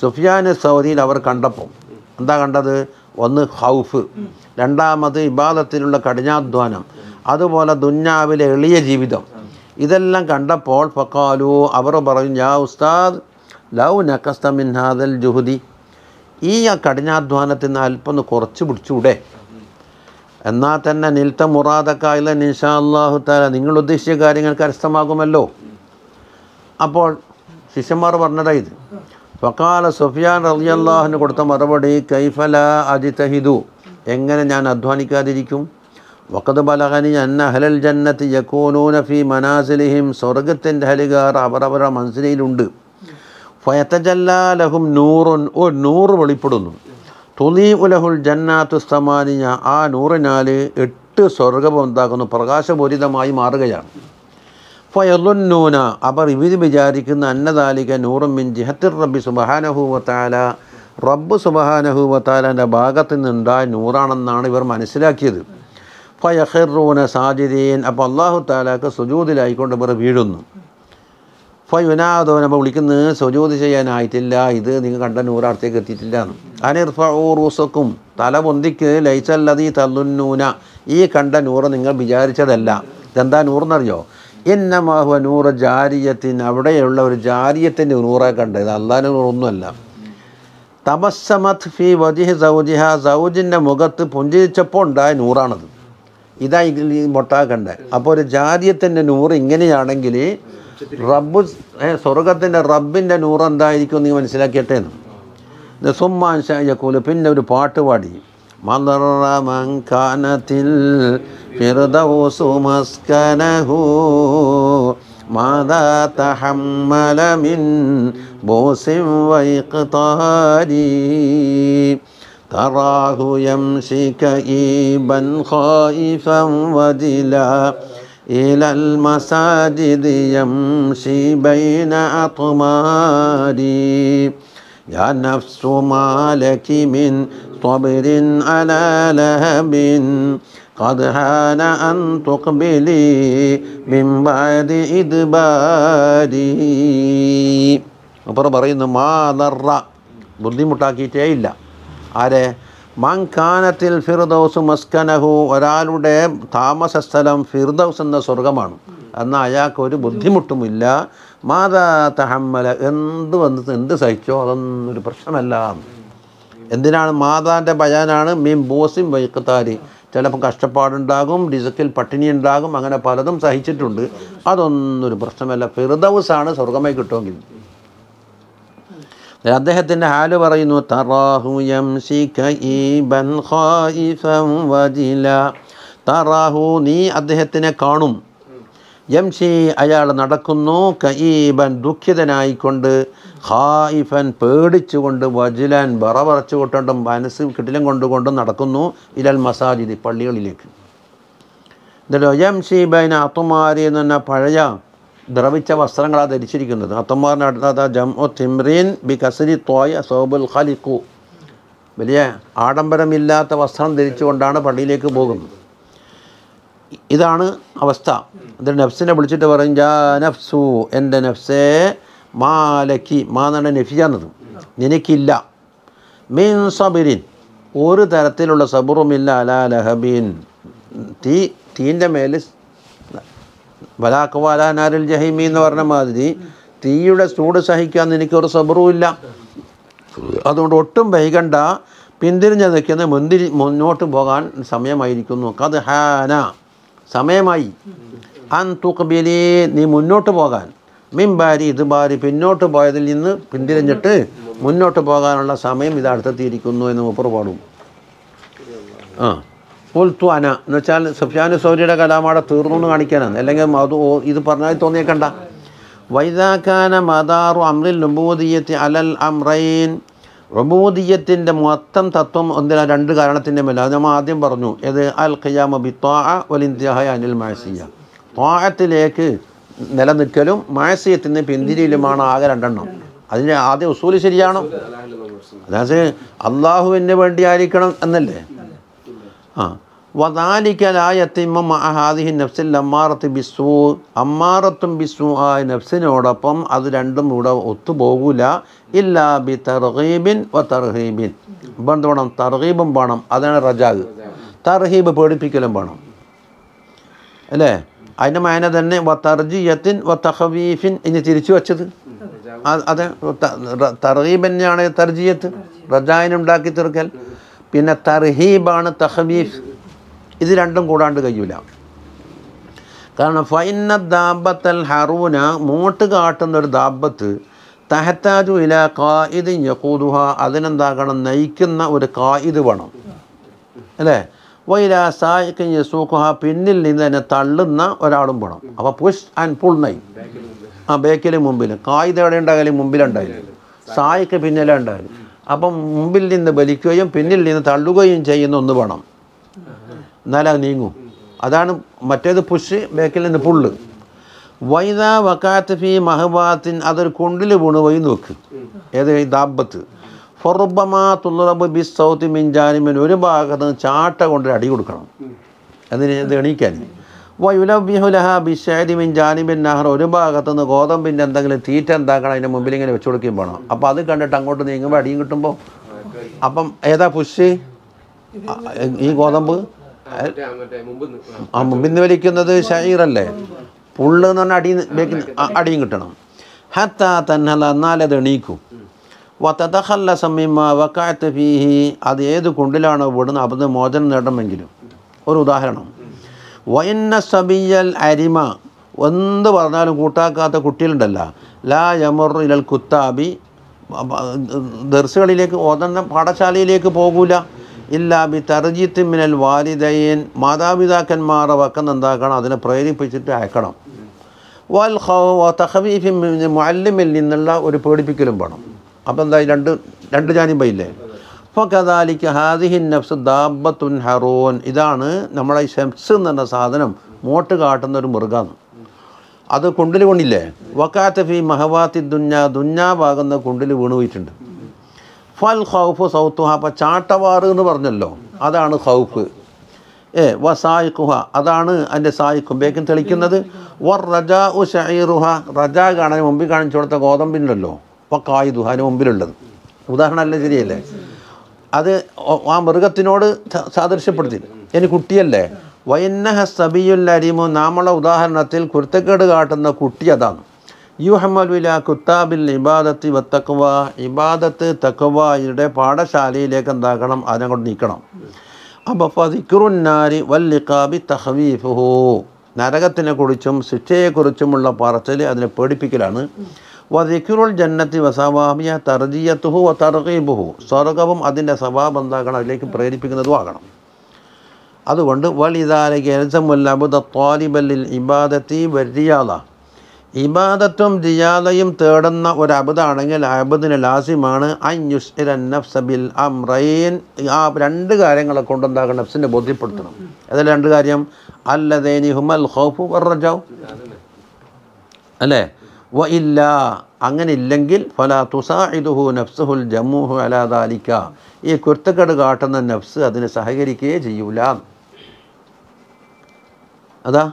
S1: സുഫിയാൻ സൗരിയിൽ അവർ കണ്ടപ്പോൾ എന്താ കണ്ടത്? ഒന്ന് ഹൗഫ് രണ്ടാമത് ഇബാദത്തിലുള്ള കഠിനാധ്വാനം അതുപോലെ ദുന്യാവിലെ എളിയ ജീവിതം. ഇതെല്ലാം കണ്ടപ്പോൾ ഫക്കാലു അവർ പറഞ്ഞു യാ ഉസ്താദ് ലൗ നക്കസ്ത മിൻ ഹാദൽ ജുഹുദി. ഈ ആ കഠിനാധ്വാനത്തിൽ നിന്ന് അല്പം കുറച്ച് പിടിച്ചൂടെ എന്നാൽ തന്നെ നിൽത്ത മുറാദക്കായില്ല നിഷാ അള്ളാഹു താല നിങ്ങൾ ഉദ്ദേശിച്ച കാര്യങ്ങൾ കരസ്ഥമാകുമല്ലോ. അപ്പോൾ ശിഷ്യന്മാർ പറഞ്ഞതാ ഇത്. ഫക്കാല സുഫിയാൻ റളിയല്ലാഹുവിന് കൊടുത്ത മറുപടി കൈഫല അജിതഹിദു. എങ്ങനെ ഞാൻ അധ്വാനിക്കാതിരിക്കും? വക്കത് ബലഹനി അന്ന ഹലൽ ജന്നത്ത് യക്കൂനൂന ഫി മനാസിലിഹിം. സ്വർഗത്തിന്റെ ഹലികാർ അവരവരുടെ മനസ്സിലുണ്ട് ഫയത്തജല്ലാലഹും നൂറുൻ ഓ നൂറ് വെളിപ്പെടുന്നു. തുലി ഉലഹുൽ ജന്നാത്തു സ്തമാനിയ ആ നൂറിനാൽ എട്ട് സ്വർഗം എന്താക്കുന്നു പ്രകാശപൂരിതമായി മാറുകയാണ്. ഫയലുന്നൂന അവർ ഇവർ വിചാരിക്കുന്ന അന്നദാലിക നൂറും മിൻ ജിഹത്തിർ റബ്ബി സുബഹാനഹൂവത്താല റബ്ബ് സുബഹാനഹൂവത്താലന്റെ ഭാഗത്ത് നിന്നുണ്ടായ നൂറാണെന്നാണ് ഇവർ മനസ്സിലാക്കിയത്. ഫയഹിറൂന സാജിദീൻ അപ്പോൾ അള്ളാഹു താലാക്ക് സുജൂതിലായിക്കൊണ്ട് ഇവർ വീഴുന്നു. ഫയുനാദോ നമ്മൾ വിളിക്കുന്നത് സുജൂത് ചെയ്യാനായിട്ടില്ല ഇത് നിങ്ങൾ കണ്ട നൂറാടത്തേക്ക് എത്തിയിട്ടില്ല എന്ന് അനിർഫൂസക്കും തല പൊന്തിക്ക് ലൈസല്ലതീ തല്ലുന്നൂന ഈ കണ്ട നൂറ് നിങ്ങൾ വിചാരിച്ചതല്ല. ഇതെന്താ നൂറെന്നറിയോ? എന്നമാഹുവ നൂറ് ജാരിയത്തിന് അവിടെയുള്ള ഒരു ജാരിയത്തിന്റെ നൂറെ കണ്ടത്. അള്ളാഹിന്റെ നൂറൊന്നുമല്ല. തമസ്സമത് ഫി വജിഹ് സൗജിഹ സൗജിന്റെ മുഖത്ത് പുഞ്ചിരിച്ചപ്പോൾ ഉണ്ടായ നൂറാണത്. ഇതാ ഈ മൊട്ടാ കണ്ടത് അപ്പോൾ ഒരു ജാരിയത്തിന്റെ നൂറ് ഇങ്ങനെയാണെങ്കിൽ റബ്ബ് സ്വർഗത്തിന്റെ റബ്ബിന്റെ നൂറ് എന്തായിരിക്കും നീ മനസ്സിലാക്കിയിട്ടേ എന്ന്? സുമ്മാൻ ഷായക്കൂൽ പിന്നെ ഒരു പാട്ട് പാടി. മദർമങ്കാനത്തിൽ ഫിർദൗസുമസ്കനഹു മാതാ തഹമ്മലമിൻ ബോസിം വൈഖതാരി തറാഹു യംശി കീബൻ ഖായിഫം വദില إلى المساجد يمشي بين أطماري يا نفس ما لك من صبر على لهب قد هان أن تقبلي من بعد إدباري അപ്പുറം പറയുന്നു മാ നറ ബുദ്ധിമുട്ടാക്കിയിട്ടേ ഇല്ല ആരെ മാങ്കാനത്തിൽ ഫിർദൗസ് മസ്കനഹു ഒരാളുടെ താമസ സ്ഥലം ഫിർദൗസ് എന്ന സ്വർഗമാണ് എന്നാൽ അയാൾക്ക് ഒരു ബുദ്ധിമുട്ടുമില്ല. മാതാ തഹമ്മല എന്ത് വന്ന് എന്ത് സഹിച്ചോ അതൊന്നും ഒരു പ്രശ്നമല്ല. എന്തിനാണ് മാതാന്റെ ഭയാനാണ്? മീൻ ബോസിം വൈക്കത്താരി. ചിലപ്പോൾ കഷ്ടപ്പാടുണ്ടാകും ഡിസക്കിൽ പട്ടിണി ഉണ്ടാകും അങ്ങനെ പലതും സഹിച്ചിട്ടുണ്ട്. അതൊന്നൊരു പ്രശ്നമല്ല. ഫിർദൗസാണ് സ്വർഗമായി കിട്ടുമെങ്കിൽ. അദ്ദേഹത്തിന്റെ ഹാൽ പറയുന്നു തറാഹു നീ അദ്ദേഹത്തിനെ കാണും. യംശി അയാൾ നടക്കുന്നു കയീബൻ ദുഃഖിതനായിക്കൊണ്ട് ഹായിഫൻ പേടിച്ചുകൊണ്ട് വജിലാൻ ബറവറച്ചു കൊണ്ടും മനസ്സ് കിട്ടിലും കൊണ്ടുകൊണ്ടും നടക്കുന്നു ഇലൽ മസാജിദ് പള്ളികളിലേക്ക്. എന്തല്ലോ എം സി ബൈന അത്തുമാരി എന്ന് പറഞ്ഞ പഴയ ദ്രവിച്ച വസ്ത്രങ്ങളാണ് ധരിച്ചിരിക്കുന്നത്. അത്തമ്മാറിന്റെ അടുത്ത ജംഒ തിമ്രീൻ ബി കസരി തോയ സോബുൽ ഖലിഖു. വലിയ ആഡംബരമില്ലാത്ത വസ്ത്രം ധരിച്ചുകൊണ്ടാണ് പള്ളിയിലേക്ക് പോകുന്നത്. ഇതാണ് അവസ്ഥ. ഇത് നഫ്സിനെ വിളിച്ചിട്ട് പറയും ജാ നഫ്സു എന്റെ നഫ്സേ മാലക്കി മാ എന്നാണ് നഫിയാന്നത് നിനക്കില്ല. മീൻ സബിരിൻ ഒരു തരത്തിലുള്ള സബുറുമില്ല അലാ ലഹബീൻ. തീ തീന്റെ മേൽ വലാക്കുവാല നാരിൽ ജഹീമി എന്ന് പറഞ്ഞ മാതിരി തീയുടെ ചൂട് സഹിക്കാൻ എനിക്കൊരു സബറുമില്ല അതുകൊണ്ട് ഒട്ടും വൈകണ്ട. പിന്തിരിഞ്ഞ് നിൽക്കുന്ന മുന്തിരി മുന്നോട്ട് പോകാൻ സമയമായിരിക്കുന്നു. കത് ഹാന. സമയമായി. അൻ തുക്ബിലി നീ മുന്നോട്ട് പോകാൻ. മിംബാരി ഇതുബാരി പിന്നോട്ട് പോയതിൽ നിന്ന് പിന്തിരിഞ്ഞിട്ട് മുന്നോട്ട് പോകാനുള്ള സമയം ഇത് അടുത്തെത്തിയിരിക്കുന്നു എന്ന് മുപ്പർ പാടും. ആ. ഉൽത്തു അന. എന്ന് വെച്ചാൽ സുഫിയാനു സൗരിയുടെ കലാമാടെ തീർന്നു എന്ന് കാണിക്കാനാണ്. അല്ലെങ്കിൽ അത് ഇത് പറഞ്ഞാൽ തോന്നിയേക്കണ്ട വൈദാക്കാന മദാറു അമ്രിൽ നുബൂദിയത്തി അലൽ അമ്രൈൻ. റബൂദിയത്തിന്റെ മൊത്തം തത്വം എന്തിനാ? രണ്ട് കാരണത്തിന്റെ മേലെ. അത് നമ്മൾ ആദ്യം പറഞ്ഞു. ഏത്? അൽ ഖിയാമ ബി ത്വാ വലിന്തിഹായ അനിൽ മാസിയ. ത്വാഅത്തിലേക്ക് നിലനിൽക്കലും മാസിയത്തിന് പിന്തിരിയിലുമാണ് ആകെ രണ്ടെണ്ണം. അതിന്റെ ആദ്യം ഉസൂൽ ശരിയാണോ? അതായത് അള്ളാഹുവിന് വേണ്ടി ആയിരിക്കണം എന്നല്ലേ? ആ. വതാലിക്കലായത്തിമ്മ മഹാദിഹി നഫ്സിൽ അമ്മാറത്ത് ബിസ്വു അമ്മാറത്തും ബിസ്വു ആയ നഫ്സിനോടൊപ്പം അത് രണ്ടും ഇവിടെ ഒത്തുപോകൂല. ഇല്ലാ ബി തർഹീബിൻ വ തർഹീബിൻ ഇപ്പം എന്ത് വേണം. തർഹീബും വേണം അതാണ് റജാഗ് തർഹീബ് പേടിപ്പിക്കലും വേണം. അല്ലേ? അതിന്റെ മായന തന്നെ വ തർജിയത്തിൻ വ തഹവീഫിൻ ഇനി തിരിച്ചു വച്ചത്? അതെ തർഹീബ് തന്നെയാണ് തർജിയത്ത്. റജായിനുണ്ടാക്കി തീർക്കൽ. പിന്നെ തർഹീബാണ് തഹബീഫ് ഇത് രണ്ടും കൂടാണ്ട് കഴിയൂല. കാരണം ഫൈന ദാബത്തൽ ഹറൂന മോട്ട് കാട്ടുന്ന ഒരു ദാബത്ത് തഹത്താജു ഇല കായിദ് യക്കൂതുഹ അതിനെന്താകണം? നയിക്കുന്ന ഒരു കായിദ് വേണം. അല്ലേ? വൈല സായിക്ക് യസൂഖുഹ പിന്നിൽ നിന്ന് തന്നെ തള്ളുന്ന ഒരാളും വേണം. അപ്പോൾ പുഷ് ആൻഡ് പുൾ നൈ. ആ ബേക്കിൽ മുമ്പിൽ കായിദ് എവിടെ ഉണ്ടായാലും മുമ്പിലുണ്ടായാലും സായിക്ക് പിന്നിലെ ഉണ്ടായാലും അപ്പം മുമ്പിൽ നിന്ന് വലിക്കുകയും പിന്നിൽ നിന്ന് തള്ളുകയും ചെയ്യുന്ന ഒന്ന് വേണം. എന്നാലത് നീങ്ങും. അതാണ് മറ്റേത് പുഷ് ബേക്കിൽ നിന്ന് പുള്ള്. വൈദ വക്കാത്ത് ഫി മഹബാത്തിൻ അതൊരു കൊണ്ടിൽ വീണ് വൈ നോക്ക്. ഏത് ദാബത്ത് ഫൊറുബമാ തുള്ളറബ് ബി സൗത്ത് മിൻജാനിമിൻ ഒരു ഭാഗത്ത് ചാട്ട കൊണ്ട് അടി കൊടുക്കണം. അതിന് എണീക്കാൻ. വയുലബിഹുലഹ ബിഷാരി മിൻ ജാനിബിൻ നഹർ. ഒരു ഭാഗത്തുനിന്ന് ഗോതമ്പിന്റെ എന്തെങ്കിലും തീറ്റ എന്താക്കണം അതിന്റെ മുമ്പിൽ ഇങ്ങനെ വെച്ച് കൊടുക്കുകയും വേണം. അപ്പോൾ അത് കണ്ടിട്ട് അങ്ങോട്ട് നീങ്ങുമ്പോൾ അടിയും കിട്ടുമ്പോൾ അപ്പം ഏതാ പുഷ്? ഈ ഗോതമ്പ്?
S2: ആ.
S1: മുമ്പിൽ വലിക്കുന്നത് ഷൈറല്ലേ പുള്ള് എന്ന് പറഞ്ഞാൽ അടി അടിയും കിട്ടണം. ഹത്ത തന്നല എന്നാലത് എണീക്കും. വത്തതഹല്ല സമീമ വക്കാത്ത് ഫീഹി. അത് ഏത് കുണ്ടിലാണോ വിടുന്നത് അവിടുന്ന് മോചനം നേടണമെങ്കിലും. ഒരു ഉദാഹരണം. വൈന്ന സബിയൽ അരിമ. എന്ത് പറഞ്ഞാലും കൂട്ടാക്കാത്ത കുട്ടികളുണ്ടല്ല. ലാ യമർ ഇലൽ കുത്താബി. ദർസുകളിലേക്ക് ഓതന്ന പാഠശാലയിലേക്ക് പോകൂല. ഇല്ലാബി തർജിത്ത് മിനൽ വാലിദയൻ മാതാപിതാക്കന്മാരെ വക്കം എന്താക്കണം? അതിനെ പ്രേരിപ്പിച്ചിട്ട് അയക്കണം. വൽ തഹബീഫിൻ മുഅല്ലിമിൽ നിന്നുള്ള ഒരു പേടിപ്പിക്കലും വേണം. അപ്പം എന്താ രണ്ട് രണ്ട് ജാനിബയില്ലേ? അപ്പോൾ കദാലിക്ക് ഹാദിഹിൻ നഫ്സ് ദാബത്തുൻ ഹറോൻ. ഇതാണ് നമ്മളെ ഷെംസ് എന്ന് പറഞ്ഞ സാധനം മോട്ട് കാട്ടുന്ന ഒരു മൃഗമാണ് അത് കുണ്ടിൽ വീണില്ലേ? വക്കാത്തഫി മഹവാത്തി ദുഞ്ഞ ദുഞ്ഞാവാകുന്ന കുണ്ടിൽ വീണ് പോയിട്ടുണ്ട്. ഫൽ ഖൗഫ് സൗത്തുഹ. അപ്പം ചാട്ടവാറ് എന്ന് പറഞ്ഞല്ലോ. അതാണ് ഖൗഫ്. ഏ വ സായിഖുഹ അതാണ് അതിന്റെ സായിഖും. ബേക്കും തെളിക്കുന്നത്. വർ റജ ഉ ഷൈറുഹ റജ കാണാൻ മുമ്പിൽ കാണിച്ചു കൊടുത്ത ഗോതമ്പിനുണ്ടല്ലോ വ കായിദുഹ മുമ്പിലുള്ളത്. ഉദാഹരണമല്ലേ ശരിയല്ലേ? അത് ആ മൃഗത്തിനോട് സാദൃശ്യപ്പെടുത്തി ഇനി കുട്ടിയല്ലേ? വൈന്നഹ സബിയുൽ അരിമു നാമുള്ള ഉദാഹരണത്തിൽ കുരുത്തക്കേട് കാട്ടുന്ന കുട്ടി അതാണ്. യുഹമ്മലുല കുത്താബിൽ ഇബാദത്തി വത്തക്കുവ ഇബാദത്ത് തക്കുവയുടെ പാഠശാലയിലേക്ക് എന്താക്കണം അതിനങ്ങോട്ട് നീക്കണം. അപ്പോൾ ഫതിക്കുറുന്നാരി വല്ലിക്കാബി നരകത്തിനെ കുറിച്ചും ശിക്ഷയെക്കുറിച്ചുമുള്ള പറച്ചൽ അതിനെ പേടിപ്പിക്കലാണ്. വദിക്കുറുൽ ജന്നത്തി വസവാമിയ തർജിയത്തുഹു വ തർഗീബുഹു. സ്വർഗവും അതിന്റെ സ്വഭാവം എന്താക്കണം അതിലേക്ക് പ്രേരിപ്പിക്കുന്നതും ആകണം. അതുകൊണ്ട് ത്വാലിബല്ലിൽ ഇബാദത്തി വരിയാദ ഇബാദത്തും റിയാദയും തേടുന്ന ഒരു അബുദാണെങ്കിൽ അബുദിന് ലാസിമാണ് അൻയുസ്ബിൽ അംറൈൻ. ആ രണ്ട് കാര്യങ്ങളെ കൊണ്ടെന്താകണം നഫ്സിനെ ബോധ്യപ്പെടുത്തണം. അതിൽ രണ്ട് കാര്യം. അല്ലതേനി ഹുമൽ ഖൗഫു വർജാവ് അല്ലേ? വ അങ്ങനെ ഇല്ലെങ്കിൽ ഫല തുസാഇദുഹു നഫ്സുഹുൽ ജമ്മുഹു അലാദാലിക്ക ഈ കുരുത്തക്കേട് കാട്ടുന്ന നഫ്സ് അതിനെ സഹകരിക്കുകയേ ചെയ്യൂല. അതാ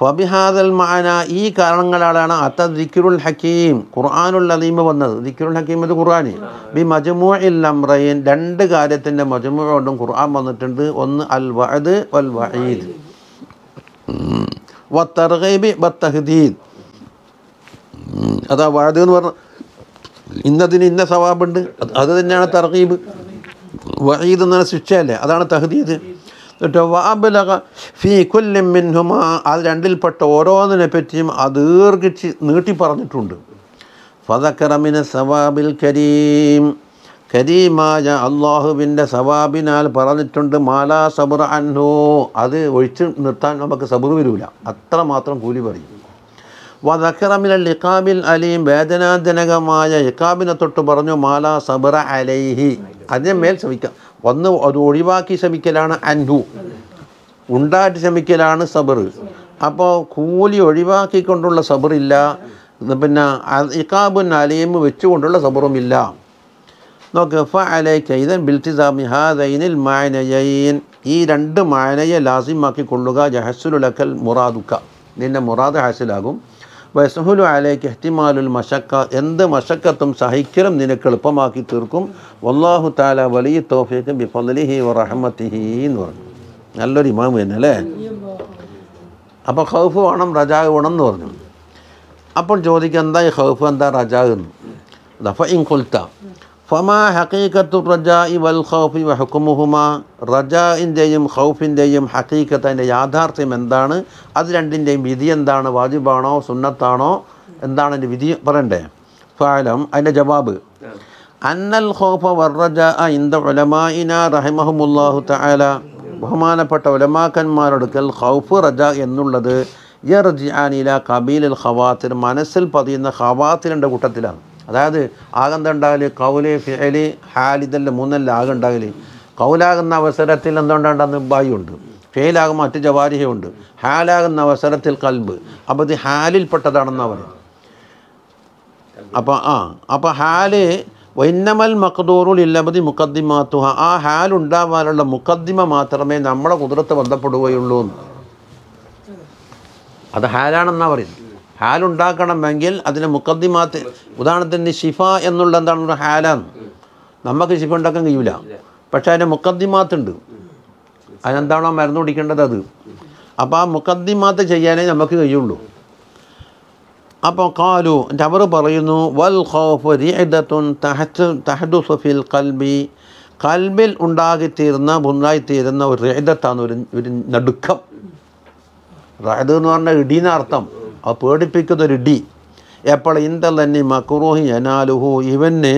S1: ഫബിഹാദൽ മാന ഈ കാരണങ്ങളാണ് അത്ത ദിക്റുൽ ഹക്കീം ഖുർആാനുൽ അലീമ വന്നത്. ദിക്റുൽ ഹക്കീം ഇത് ഖുർആൻ. ബി മജ്മൂഇൽ അംറൈൻ രണ്ട് കാര്യത്തിന്റെ മജമു കൊണ്ടും ഖുർആൻ വന്നിട്ടുണ്ട്. ഒന്ന് അൽ വഅദ് വൽ വഈദ്. വത്തർഗീബി വത്തഹദീദ് അതാ വഅദ് എന്ന് പറഞ്ഞ ഇന്നതിന് ഇന്ന സവാബുണ്ട്. അത് തന്നെയാണ് തർഗീബ്. വഈദ് എന്ന ശിക്ഷയല്ലേ? അതാണ് തഹദീദ്. എന്നിട്ട് വാബലക ഫീ കൊല്ലം മിൻഹുമ. അത് രണ്ടിൽപ്പെട്ട ഓരോന്നിനെ പറ്റിയും അതീർഘിച്ച് നീട്ടി പറഞ്ഞിട്ടുണ്ട്. ഫതക്കറമിന് സവാബിൽ കരീം. കരീമായ അള്ളാഹുവിന്റെ സവാബിനാൽ പറഞ്ഞിട്ടുണ്ട് മാലാ സബുർ അൻഹു. അത് ഒഴിച്ച് നിർത്താൻ നമുക്ക് സബുർ വരില്ല അത്ര മാത്രം കൂലി പറയും. വദക്കറമിൽ ഇക്കാബിൽ അലീം വേദനാജനകമായ ഇക്കാബിനെ തൊട്ട് പറഞ്ഞു മാല സബറ അലൈഹി. അതിനെ മേൽ ശ്രമിക്കാം. ഒന്ന് അത് ഒഴിവാക്കി ശ്രമിക്കലാണ് അൻഹു. ഉണ്ടായിട്ട് ശ്രമിക്കലാണ് സബർ. അപ്പോൾ കൂലി ഒഴിവാക്കിക്കൊണ്ടുള്ള സബറില്ല പിന്നെ ഇക്കാബുൻ അലീം വെച്ചുകൊണ്ടുള്ള സബറുമില്ല. നോക്ക് ഫ അലൈക്ക ഇതൻ ഈ രണ്ട് മാനയെ ലാസിമാക്കി കൊള്ളുക ജഹസുലുലക്കൽ മുറാദുക്ക. നിന്റെ മുറാദ് ഹാസിലാകും. വസഹുലു അലേക്ക് എഹ്തിമാലുൽ മഷക്ക എന്ത് മഷക്കത്തും സഹിക്കലും നിനക്ക് എളുപ്പമാക്കി തീർക്കും. വല്ലാഹു താല വലിയ തോഫിക്ക് ബിഫലിഹി വറഹമത്തിഹി എന്ന് പറഞ്ഞു. നല്ലൊരു ഇമാമു തന്നെ അല്ലേ അപ്പോൾ ഹൗഫ് വേണം റജാഗ് വേണം എന്ന് പറഞ്ഞു. അപ്പോൾ ചോദിക്കുക എന്താ ഈ ഹൗഫ് എന്താ റജാഗ് എന്ന് ദഫ ഇൻ കൊൽത്ത ഫമാ ഹക്കീക്കത്തു ഇ വൽ ഖൗഫി വ ഹുക്കുമുഹുമ റജാഇന്റെയും ഖൗഫിന്റെയും ഹക്കീക്കത്ത് അതിന്റെ യാഥാർത്ഥ്യം എന്താണ്? അത് രണ്ടിന്റെയും വിധി എന്താണ്? വാജിബാണോ? സുന്നത്താണോ? എന്താണ് അതിന്റെ വിധി? പറയണ്ടേ. ഫാലം അതിന്റെ ജവാബ്. അന്നൽ ഖൗഫ വർറജ ഇന്ദ ഉലമാഇന റഹിമഹുമുല്ലാഹു തആല. ബഹുമാനപ്പെട്ട ഉലമാക്കന്മാരൊടുക്കൽ ഖൗഫ് റജ എന്നുള്ളത് യർജിഅനില കബീലൽ ഖവാത്തിർ മനസ്സിൽ പതിയുന്ന ഖവാത്തിലിന്റെ കൂട്ടത്തിലാണ്. അതായത് ആകെന്തുണ്ടാകൽ? കൗൽ ഫിഅൽ ഹാലിതല്ല മൂന്നല്ല ആകെ ഉണ്ടാകൽ കൗലാകുന്ന അവസരത്തിൽ എന്തുകൊണ്ടാണ്ടെന്ന് ബായുണ്ട് ഫെയിലാകുമ്പോൾ മറ്റ് ജവാരിഹയുണ്ട്. ഹാലാകുന്ന അവസരത്തിൽ കൽബ്. അപ്പോൾ ഇത് പെട്ടതാണെന്ന് പറയും അപ്പോൾ ആ അപ്പോൾ ഹാൽ വൈന്നമൽ മഖദൂറുൽ ഇല്ലബതി മുക്കദ്ദിമാത്തുഹ ആ ഹാൽ ഉണ്ടാവാനുള്ള മുക്കദ്ദിമ മാത്രമേ നമ്മളെ കുതിരത്ത് ബന്ധപ്പെടുകയുള്ളൂ അത് ഹാലാണെന്നാണ് പറയുന്നത്. ഹാലുണ്ടാക്കണമെങ്കിൽ അതിന് മുക്കദ്ദിമാത്ത് ഉദാഹരണത്തിന് ഷിഫ എന്നുള്ള എന്താണ് ഹാലാണ്. നമുക്ക് ഷിഫ ഉണ്ടാക്കാൻ കഴിയൂല. പക്ഷേ അതിന് മുക്കദ്ദിമാത്തുണ്ട് അതിനെന്താണോ മരുന്ന് കുടിക്കേണ്ടത് അത്. അപ്പോൾ ആ മുക്കദ്ദിമാത്ത് ചെയ്യാനേ നമുക്ക് കഴിയുള്ളൂ. അപ്പോൾ കാലു അവർ പറയുന്നു വൽ ഖൗഫ് റിഅദത്തുൻ തഹദുസു ഫിൽ കൽബി കൽബിൽ ഉണ്ടാകിത്തീരുന്ന ഉണ്ടായിത്തീരുന്ന ഒരു രഹിതത്താണ് ഒരു ഒരു നടുക്കം. റഹദ് എന്ന് പറഞ്ഞാൽ ഇടീന്ന അർത്ഥം. അത് പേടിപ്പിക്കുന്ന ഒരു ഡി. എപ്പോൾ ഇന്ത തന്നെ മക്രൂഹി അനാലുഹു ഇവന്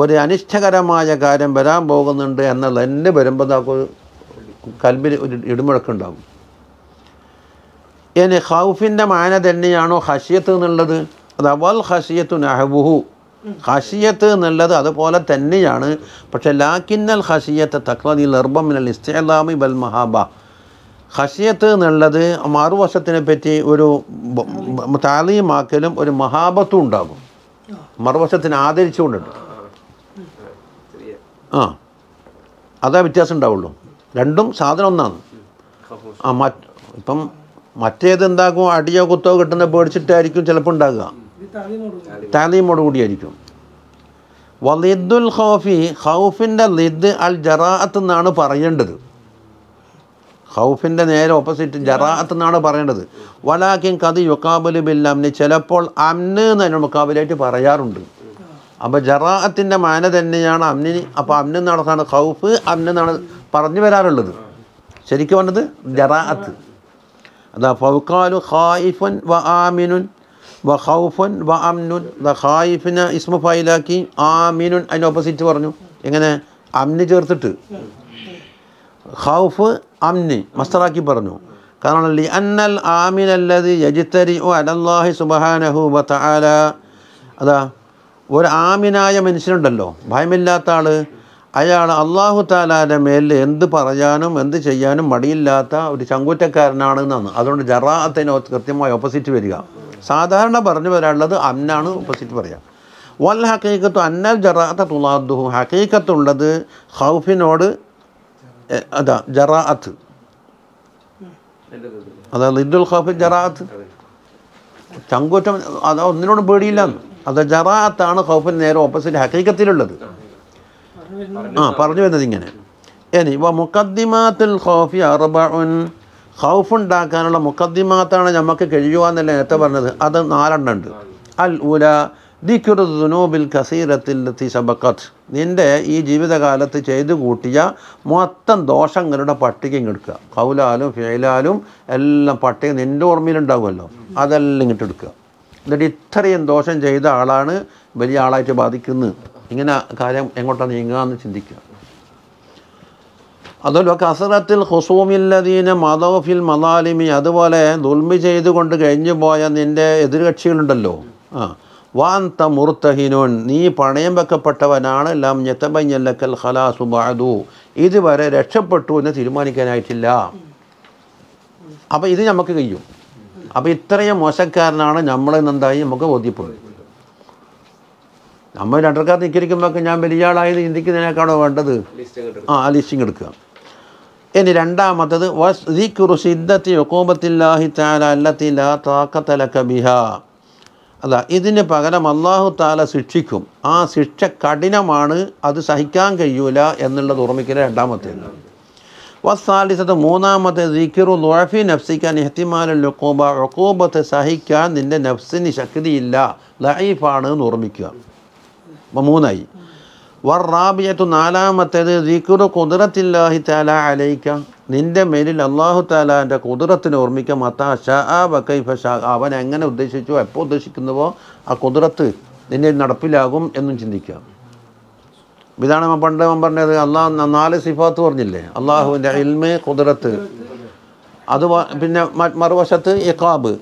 S1: ഒരു അനിഷ്ടകരമായ കാര്യം വരാൻ പോകുന്നുണ്ട് എന്നുള്ള എന്നെ വരുമ്പോൾ നമുക്ക് കൽബിൽ ഒരു ഇടിമുഴക്കുണ്ടാകും ഇനി ഹൗഫിന്റെ മാന തന്നെയാണോ ഹഷിയത്ത് എന്നുള്ളത്? അത് അവൽ ഹഷിയത്തു നഹബുഹു ഹഷിയത്ത് എന്നുള്ളത് അതുപോലെ തന്നെയാണ്. പക്ഷേ ലാക്കിന്നൽ ഹഷിയത്ത് തക്ലതി ലർബമിനൽ ഇസ്തലാമി ബൽ മഹാബ. ഹഷിയത്ത് എന്നുള്ളത് മറുവശത്തിനെ പറ്റി ഒരു താലീമാക്കലും ഒരു മഹാബത്തും ഉണ്ടാകും. മറുവശത്തിന് ആദരിച്ചുകൊണ്ടുണ്ട്
S2: ചെറിയ
S1: ആ അതാ വ്യത്യാസം ഉണ്ടാവുള്ളൂ. രണ്ടും സാധനം ഒന്നാണ്. ആ മറ്റ് ഇപ്പം മറ്റേത് എന്താകും? അടിയോ കുത്തോ കിട്ടുന്ന പേടിച്ചിട്ടായിരിക്കും ചിലപ്പോൾ ഉണ്ടാകുക. താലീമോട് കൂടിയായിരിക്കും. വലിദ്ദുൽ ഖൗഫി ഖൗഫിന്റെ ലിദ് അൽ ജറാഅത്ത് എന്നാണ് പറയേണ്ടത്. ഖൗഫിന്റെ നേരെ ഓപ്പോസിറ്റ് ജറാത്ത് എന്നാണ് പറയേണ്ടത്. വലാക്കിൻ കത് ബിൽ അമ്നി ചിലപ്പോൾ അമ്ന് എന്നതിന് മുക്കാബിലായിട്ട് പറയാറുണ്ട്. അപ്പോൾ ജറാഅത്തിന്റെ മാന തന്നെയാണ് അമ്നിന് അപ്പോൾ അമ്ന് എന്നാണ് ഖൗഫ് അമ്ന് എന്നാണ് പറഞ്ഞു വരാറുള്ളത്. ശരിക്കും പറഞ്ഞത് ജറാഅത്ത്. അതാ ഫൗക്കാലു ഖായിഫുൻ വ ആമിനുൻ വ ഖൗഫുൻ വ അമ്നുൻ. ദ ഖായിഫിനെ ഇസ്മു ഫൈലാക്കി ആമിനുൻ അതിന് ഓപ്പോസിറ്റ് പറഞ്ഞു. എങ്ങനെ? അമ്ന് ചേർത്തിട്ട്. ഖൗഫ് അംനി മസ്തറാക്കി പറഞ്ഞു. കാരണം ലി അന്നൽ ആമിനല്ലത് യജിത്തരി ഒ അലല്ലാഹി സുബഹാനഹു വ തആല അതാ ഒരു ആമിനായ മനുഷ്യനുണ്ടല്ലോ ഭയമില്ലാത്ത ആൾ അയാൾ അള്ളാഹു താലാന്റെ മേലിൽ എന്ത് പറയാനും എന്ത് ചെയ്യാനും മടിയില്ലാത്ത ഒരു ചങ്കൂറ്റക്കാരനാണ് എന്നാണ്. അതുകൊണ്ട് ജറാഅത്തിന് കൃത്യമായി ഓപ്പോസിറ്റ് വരിക. സാധാരണ പറഞ്ഞു വരാനുള്ളത് അന്നാണ് ഓപ്പോസിറ്റ് പറയുക വൽ ഹക്കീക്കത്തു അന്നൽ ജറാത്ത തുലാദുഹു. ഹക്കീക്കത്തുള്ളത് ഹൗഫിനോട് അതാ ജറാഅത്ത്. അതാ ലിദുൽ ഖൗഫ് ജറാഅത്ത്.
S2: അതെ
S1: ചങ്കൂറ്റം അത് ഒന്നിനോടും പേടിയില്ല അത് ജറാഅത്താണ് ഖൗഫിന് നേരെ ഓപ്പോസിറ്റ് ഹക്കീക്കത്തിലുള്ളത്. ആ പറഞ്ഞു വരുന്നത് ഇങ്ങനെ. ഇനി വ മുക്കദ്ദിമാത്തുൽ ഖൗഫി അർബഉൻ. ഖൗഫ് ഉണ്ടാക്കാനുള്ള മുക്കദ്ദിമാത്താണ് നമുക്ക് കഴിയുക എന്നല്ല നേരത്തെ പറഞ്ഞത്. അത് നാലെണ്ണം ഉണ്ട് അൽ ഉല നിന്റെ ഈ ജീവിതകാലത്ത് ചെയ്തു കൂട്ടിയ മൊത്തം ദോഷങ്ങളുടെ പട്ടിക ഇങ്ങെടുക്കുക കൗലാലും ഫേലാലും എല്ലാം പട്ടിക നിന്റെ ഓർമ്മയിലുണ്ടാവുമല്ലോ. അതെല്ലാം ഇങ്ങോട്ട് എടുക്കുക എന്നിട്ട് ഇത്രയും ദോഷം ചെയ്ത ആളാണ് വലിയ ആളായിട്ട് ബാധിക്കുന്നത് ഇങ്ങനെ കാര്യം എങ്ങോട്ടാണ് നീങ്ങുക എന്ന് ചിന്തിക്കുക അതല്ല കസറത്തിൽ ഹുസൂമില്ലദീന മദോഫിൽ മദാലിമി അതുപോലെ ദുൽമി ചെയ്തുകൊണ്ട് കഴിഞ്ഞു പോയ നിന്റെ എതിർകക്ഷികളുണ്ടല്ലോ. ആ വാന്ത മുർത്തഹിനോൻ നീ പണയം വെക്കപ്പെട്ടവനാണ്. ലം ഞെത്തബഞ്ഞല്ലക്കൽ ഖലാസു ബാദു ഇതുവരെ രക്ഷപ്പെട്ടു എന്ന് തീരുമാനിക്കാനായിട്ടില്ല. അപ്പോൾ ഇത് നമുക്ക് കഴിയും. അപ്പോൾ ഇത്രയും മോശക്കാരനാണ് നമ്മളെന്നെന്തായി നമുക്ക് ബോധ്യപ്പെടും. നമ്മൾ രണ്ടരക്കാർ നിൽക്കിരിക്കുമ്പോൾ ഞാൻ വലിയ ആളായത് ചിന്തിക്കുന്നതിനേക്കാണോ വേണ്ടത്? ആ ലിസ്റ്റിംഗ് എടുക്കുക. ഇനി രണ്ടാമത്തത് വസ് സിദ്ധത്തി ഒക്കോബത്തില്ലാഹി താല ലാ താക്കത്തലക്ക ബിഹ. അല്ല ഇതിന് പകരം അള്ളാഹു താല ശിക്ഷിക്കും. ആ ശിക്ഷ കഠിനമാണ് അത് സഹിക്കാൻ കഴിയൂല എന്നുള്ളത് ഓർമ്മിക്കൽ രണ്ടാമത്തേത്. വസാലിസത്ത് മൂന്നാമത്തെ ദിക്കിറു ദുഴഫി നഫ്സിക്കാൻ ഇഹ്തിമാലുൽ ഒക്കോബ ഒക്കോബത്തെ സഹിക്കാൻ നിന്റെ നഫ്സിന് ശക്തിയില്ല ലൈഫാണ് എന്ന് ഓർമ്മിക്കുക. അപ്പോൾ മൂന്നായി. വറാബിയത്തു നാലാമത്തേത് ദിക്കുറു കുതിരത്തില്ലാഹി താല അലൈക്ക നിന്റെ മേലിൽ അള്ളാഹു താലാന്റെ കുതിരത്തിന് ഓർമ്മിക്കുക മത്ത ഷാ ബക്കൈഫ ഷാ. അവൻ എങ്ങനെ ഉദ്ദേശിച്ചു എപ്പോൾ ഉദ്ദേശിക്കുന്നുവോ ആ കുതിരത്ത് നിന്നെ നടപ്പിലാകും എന്നും ചിന്തിക്കുക ഇതാണ് പണ്ട് ഞാൻ പറഞ്ഞത് അള്ളാഹ് നാല് സിഫാത്ത് പറഞ്ഞില്ലേ? അള്ളാഹുവിന്റെ ഇൽമ് കുതിരത്ത് അത് പിന്നെ മറുവശത്ത് ഇഖാബ്.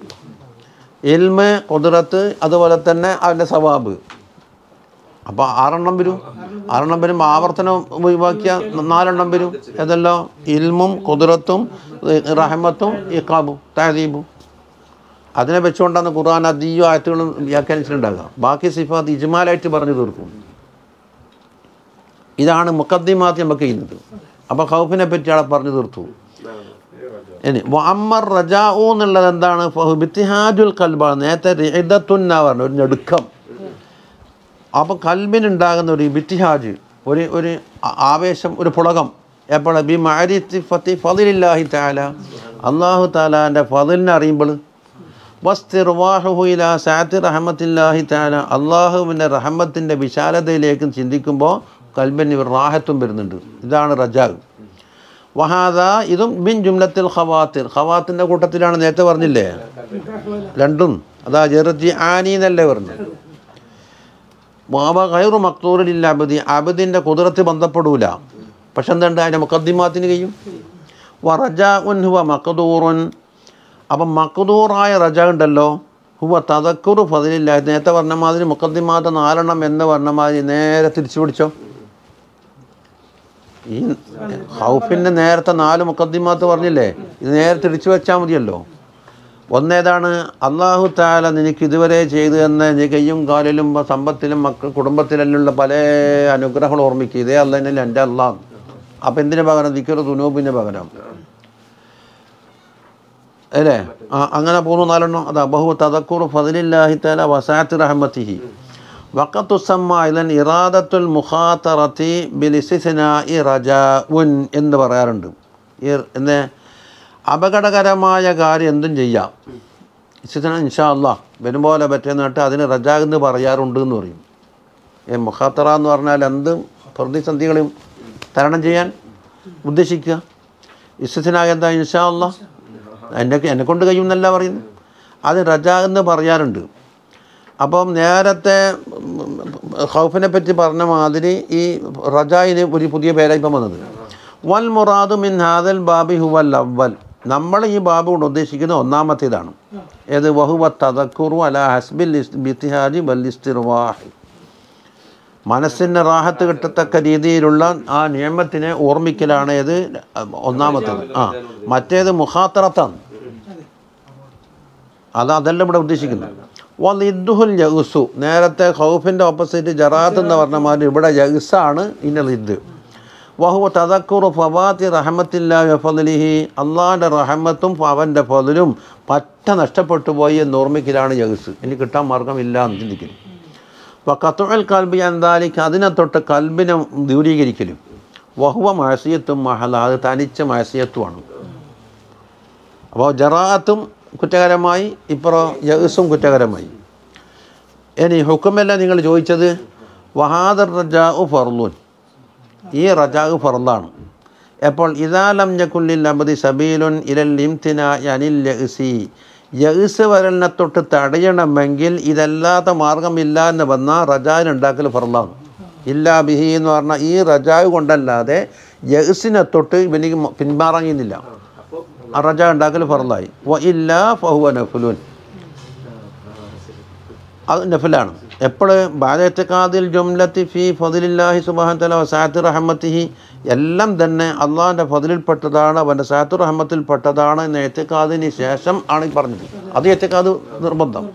S1: ഇൽമ് കുതിരത്ത് അതുപോലെ തന്നെ അവന്റെ സവാബ്. അപ്പോൾ ആറെണ്ണം വരും. ആറെണ്ണം വരുമ്പോൾ ആവർത്തനം ഒഴിവാക്കിയ നാലെണ്ണം വരും. ഏതെല്ലാം? ഇൽമും കുതിരത്തും റഹമത്തും ഇഖാബും താദീബും അതിനെ വെച്ചുകൊണ്ടാണ് ഖുർആൻ അതീയോ ആയത്തുകളും വ്യാഖ്യാനിച്ചിട്ടുണ്ടാകുക ബാക്കി സിഫാത്ത് ഇജ്മാലായിട്ട് പറഞ്ഞു തീർക്കും. ഇതാണ് മുക്കദ്ദിമാത്ത് നമുക്ക് ചെയ്യുന്നത്. അപ്പോൾ ഖൗഫിനെ പറ്റി ആളെ പറഞ്ഞു തീർത്തു. ഇനി വഅമ്മർ റജാഉ എന്നുള്ളത് എന്താണ്? നേരത്തെ പറഞ്ഞു. ഒരു ഞെടുക്കം. അപ്പോൾ കൽബിനുണ്ടാകുന്ന ഒരു ബിറ്റിഹാജ് ഒരു ഒരു ആവേശം ഒരു പുളകം. എപ്പോൾ ബി മാരിത്തി ഫത്തി ഫതിലില്ലാഹി താല അള്ളാഹു താലാന്റെ ഫതിലിനെ അറിയുമ്പോൾ വസ്തിർവാഹുല സാത്തി റഹമത്തില്ലാഹി താല അള്ളാഹുവിന്റെ റഹമത്തിന്റെ വിശാലതയിലേക്കും ചിന്തിക്കുമ്പോൾ കൽബിന് ഒരു റാഹത്തും വരുന്നുണ്ട്. ഇതാണ് റജാഗ് വഹാദ ഇതും ബിൻ ജുംലത്തിൽ ഖവാത്തിർ. ഖവാത്തിന്റെ കൂട്ടത്തിലാണ് നേരത്തെ പറഞ്ഞില്ലേ? രണ്ടും. അതാ ജെറജി ആനി എന്നല്ലേ പറഞ്ഞത്. വാവ കയറു മക്തൂറിലില്ല അബദി. അബദിന്റെ കുതിരത്ത് ബന്ധപ്പെടൂല. പക്ഷെ എന്തുണ്ട്? അതിന്റെ മുക്കദ്ദിമാത്തിന് കഴിയും. വ റജാ ഉൻ ഹുവ മക്കദൂറുൻ അപ്പം മക്കദൂറായ റജ ഉണ്ടല്ലോ. ഹുവ തതക്കുറു ഫതിലില്ല നേരത്തെ പറഞ്ഞ മാതിരി മുക്കദ്ദിമാത്ത നാലെണ്ണം എന്ന് പറഞ്ഞ മാതിരി നേരെ തിരിച്ചു പിടിച്ചോ. ഈ ഹൗഫിന്റെ നേരത്തെ നാല് മുക്കദ്ദിമാത്ത് പറഞ്ഞില്ലേ? ഇത് നേരെ തിരിച്ചു വെച്ചാൽ മതിയല്ലോ. ഒന്നേതാണ് അള്ളാഹു താല നിനക്ക് ഇതുവരെ ചെയ്തു തന്ന നീ കയ്യും കാലിലും സമ്പത്തിലും മക്കൾ കുടുംബത്തിലെല്ലാം പല അനുഗ്രഹങ്ങൾ ഓർമ്മിക്കുക. ഇതേ അള്ളതിനല്ല എന്റെ അള്ളാഹ് അപ്പം എന്തിനു പകരം? ദിക്കറ് തുനൂബിന് പകരം. അല്ലേ? ആ അങ്ങനെ പോകുന്നു നാലെണ്ണം. അതാ ബഹു തദക്കൂർ ഫതിലില്ലാഹി താല വസാത്ത് റഹ്മത്തിഹി. വക്കത്തുസമ്മ ഇതൻ ഇറാദത്തുൽ മുഖാത്തറത്തി ബിലിസിനായി റജാഉൻ എന്ന് പറയാറുണ്ട്. എന്നെ? അപകടകരമായ കാര്യം എന്തും ചെയ്യാം. ഇസിന ഇൻഷാ അല്ലാ വരുമ്പോലെ പറ്റുന്നിട്ട് അതിന് റജാഗെന്ന് പറയാറുണ്ട് എന്ന് പറയും. ഏ മുഖാത്തറ എന്ന് പറഞ്ഞാൽ എന്ത് പ്രതിസന്ധികളും തരണം ചെയ്യാൻ ഉദ്ദേശിക്കുക. ഇസ്തിനാഗ് എന്താ ഇൻഷാ അല്ലാ എന്നെ എന്നെ കൊണ്ട് കഴിയുമെന്നല്ല പറയുന്നു അത് റജാഗെന്ന് പറയാറുണ്ട്. അപ്പം നേരത്തെ ഹൗഫിനെ പറ്റി പറഞ്ഞ മാതിരി ഈ റജായിന് ഒരു പുതിയ പേരായി ഇപ്പം വന്നത്. വൽ മുറാദു മിൻ ഹാദൽ ബാബി ഹുവൽ അവൽ നമ്മൾ ഈ ബാബ് കൊണ്ട് ഉദ്ദേശിക്കുന്ന ഒന്നാമത്തേതാണ്. ഏത് വഹുവ തതക്കുറു അല ഹസ്ബിൽ ബിത്തിഹാജി വല്ലിസ്തിർവാഹി മനസ്സിന് റാഹത്ത് കിട്ടത്തക്ക രീതിയിലുള്ള ആ നിയമത്തിനെ ഓർമ്മിക്കലാണ് ഇത് ഒന്നാമത്തേത്. ആ മറ്റേത് മുഖാത്തറത്താണ്. അത് അതല്ല ഇവിടെ ഉദ്ദേശിക്കുന്നത്. വലിദ്ദുഹുൽ യഹുസു നേരത്തെ ഹൗഫിന്റെ ഓപ്പോസിറ്റ് ജറാത്ത് എന്ന് പറഞ്ഞ മാതിരി ഇവിടെ യഹ്സാണ് ഇന്ന ലിദ് വഹുവ തതക്കുറു ഫവാത്തി റഹമത്തില്ലാ ഫലിഹി അള്ളാന്റെ റഹമത്തും അവന്റെ ഫതിലും പറ്റ നഷ്ടപ്പെട്ടു പോയി എന്ന് ഓർമ്മിക്കലാണ് ജഗസ് ഇനി കിട്ടാൻ മാർഗമില്ല എന്ന് ചിന്തിക്കുന്നു അപ്പോൾ കത്തുഴൽ കൽബി എന്താലിക്ക് അതിനെ തൊട്ട് കൽബിനെ ദൂരീകരിക്കലും. വഹുവ മഴസിയത്തും മഹല അത് തനിച്ച മാസിയത്വമാണ് അപ്പോൾ ജറാഅത്തും കുറ്റകരമായി ഇപ്പോൾ യഹ്സും കുറ്റകരമായി. ഇനി ഹുക്കുമല്ല നിങ്ങൾ ചോദിച്ചത്? വഹാദർ റജാഉ ഫർലൂൻ ഈ റജാഉ ഫർലാണ് എപ്പോൾ ഇതാലം ഞക്കുല്ലിൽ അബദി സബീലുൻ ഇലൽ ഇംതിന അനിൽ യഹ്സി യഹ്സ് വരലിനെ തൊട്ട് തടയണമെങ്കിൽ ഇതല്ലാത്ത മാർഗമില്ല എന്ന് വന്നാൽ റജാവിനുണ്ടാക്കൽ ഫർലാണ് ഇല്ലാ ബിഹി എന്ന് പറഞ്ഞാൽ ഈ റജാവ് കൊണ്ടല്ലാതെ യഹ്സിനെ തൊട്ട് ഇവനിക്ക് പിന്മാറങ്ങിയുന്നില്ല
S2: അപ്പോൾ
S1: ആ റജ ഉണ്ടാക്കൽ വ ഇല്ല ഫഹുവ നഫുലുൻ. അത് നഫലാണ്. എപ്പോൾ ബാലത്തക്കാദിൽ ജുംലത്തി ഫി ഫതിലില്ലാഹി സുബാൻ തല സാത്തു റഹമ്മത്തിഹി എല്ലാം തന്നെ അള്ളാഹിന്റെ ഫതിലിൽപ്പെട്ടതാണ് അവന്റെ സാത്ത് റഹമത്തിൽപ്പെട്ടതാണ് എന്ന എത്തിക്കാതിന് ശേഷം ആണ് ഈ പറഞ്ഞത്. അത് എത്തിക്കാത് നിർബന്ധം.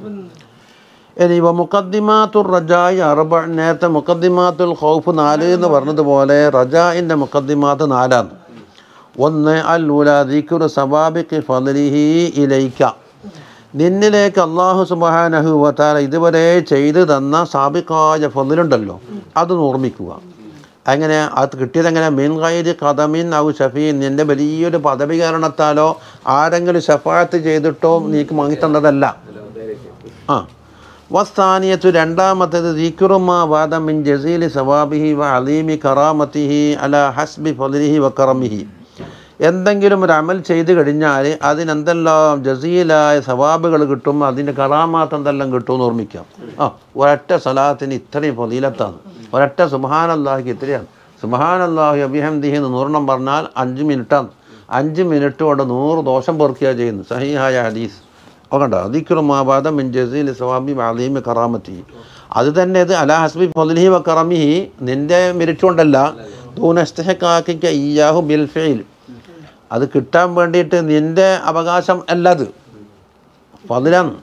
S1: ഇനി ഇവ മുക്കദ്ദിമാത്തുർ റജായി അറബ നേരത്തെ മുക്കദ്ദിമാത്തുൽ ഖൗഫ് നാല് എന്ന് പറഞ്ഞതുപോലെ റജായിന്റെ മുക്കദ്ദിമാത്ത് നാലാണ് ഒന്ന് അൽ ഉല ദിക്കുർ സവാബിക്ക് ഫലിഹി ഇലൈക്ക. നിന്നിലേക്ക് അള്ളാഹു സുബാനഹു വത്താല ഇതുവരെ ചെയ്തു തന്ന സാബിക്കായ ഫതിലുണ്ടല്ലോ അത് ഓർമ്മിക്കുക. അങ്ങനെ അത് കിട്ടിയതെങ്ങനെ മീൻ കൈര് കഥമിൻ ഔ ഷഫീൻ നിന്റെ വലിയൊരു പദവി കാരണത്താലോ ആരെങ്കിലും ഷഫാത്ത് ചെയ്തിട്ടോ നീക്ക് വാങ്ങിത്തന്നതല്ല. ആ. വസ്താനിയത്തു രണ്ടാമത്തേത് ദീക്കുറുമാ വാദം മിൻ ജസീലി സവാബിഹി വ അലീമി കറാമത്തിഹി അല ഹസ്ബി ഫലിഹി വ കറമിഹി. എന്തെങ്കിലും ഒരു അമൽ ചെയ്ത് കഴിഞ്ഞാൽ അതിനെന്തെല്ലാം ജസീലായ സവാബുകൾ കിട്ടും അതിന്റെ കറാമാത്ത് എന്തെല്ലാം കിട്ടും എന്ന് ഓർമ്മിക്കാം. ആ ഒരൊറ്റ സലാത്തിന് ഇത്രയും ഫലീലത്താണ്. ഒരൊറ്റ സുബാനല്ലാഹിക്ക് ഇത്രയാണ്. സുബാനല്ലാഹി അബിഹംദിഹി എന്ന് നൂറെണ്ണം പറഞ്ഞാൽ അഞ്ച് മിനിറ്റാണ്. അഞ്ച് മിനിറ്റ് കൊണ്ട് നൂറ് ദോഷം പെറുക്കുകയാണ് ചെയ്യുന്നത്. സഹിഹായ ഹദീസ്. നോക്കണ്ട അതിക്കുറുമാബാദ മിൻ ജസീൽ സവാബി അലീമി കറാമത്തി അത് തന്നെ ഇത് അലാ ഹസ്ബി ഫലിഹി വ കറമിഹി. നിന്റെ മെരിറ്റ് കൊണ്ടല്ല. ദൂനസ്തഹക്കാക്കിക്ക ഇയാഹു ബിൽ ഫെയിൽ അത് കിട്ടാൻ വേണ്ടിയിട്ട് നിന്റെ അവകാശം അല്ലത്. ഫതിലാണ്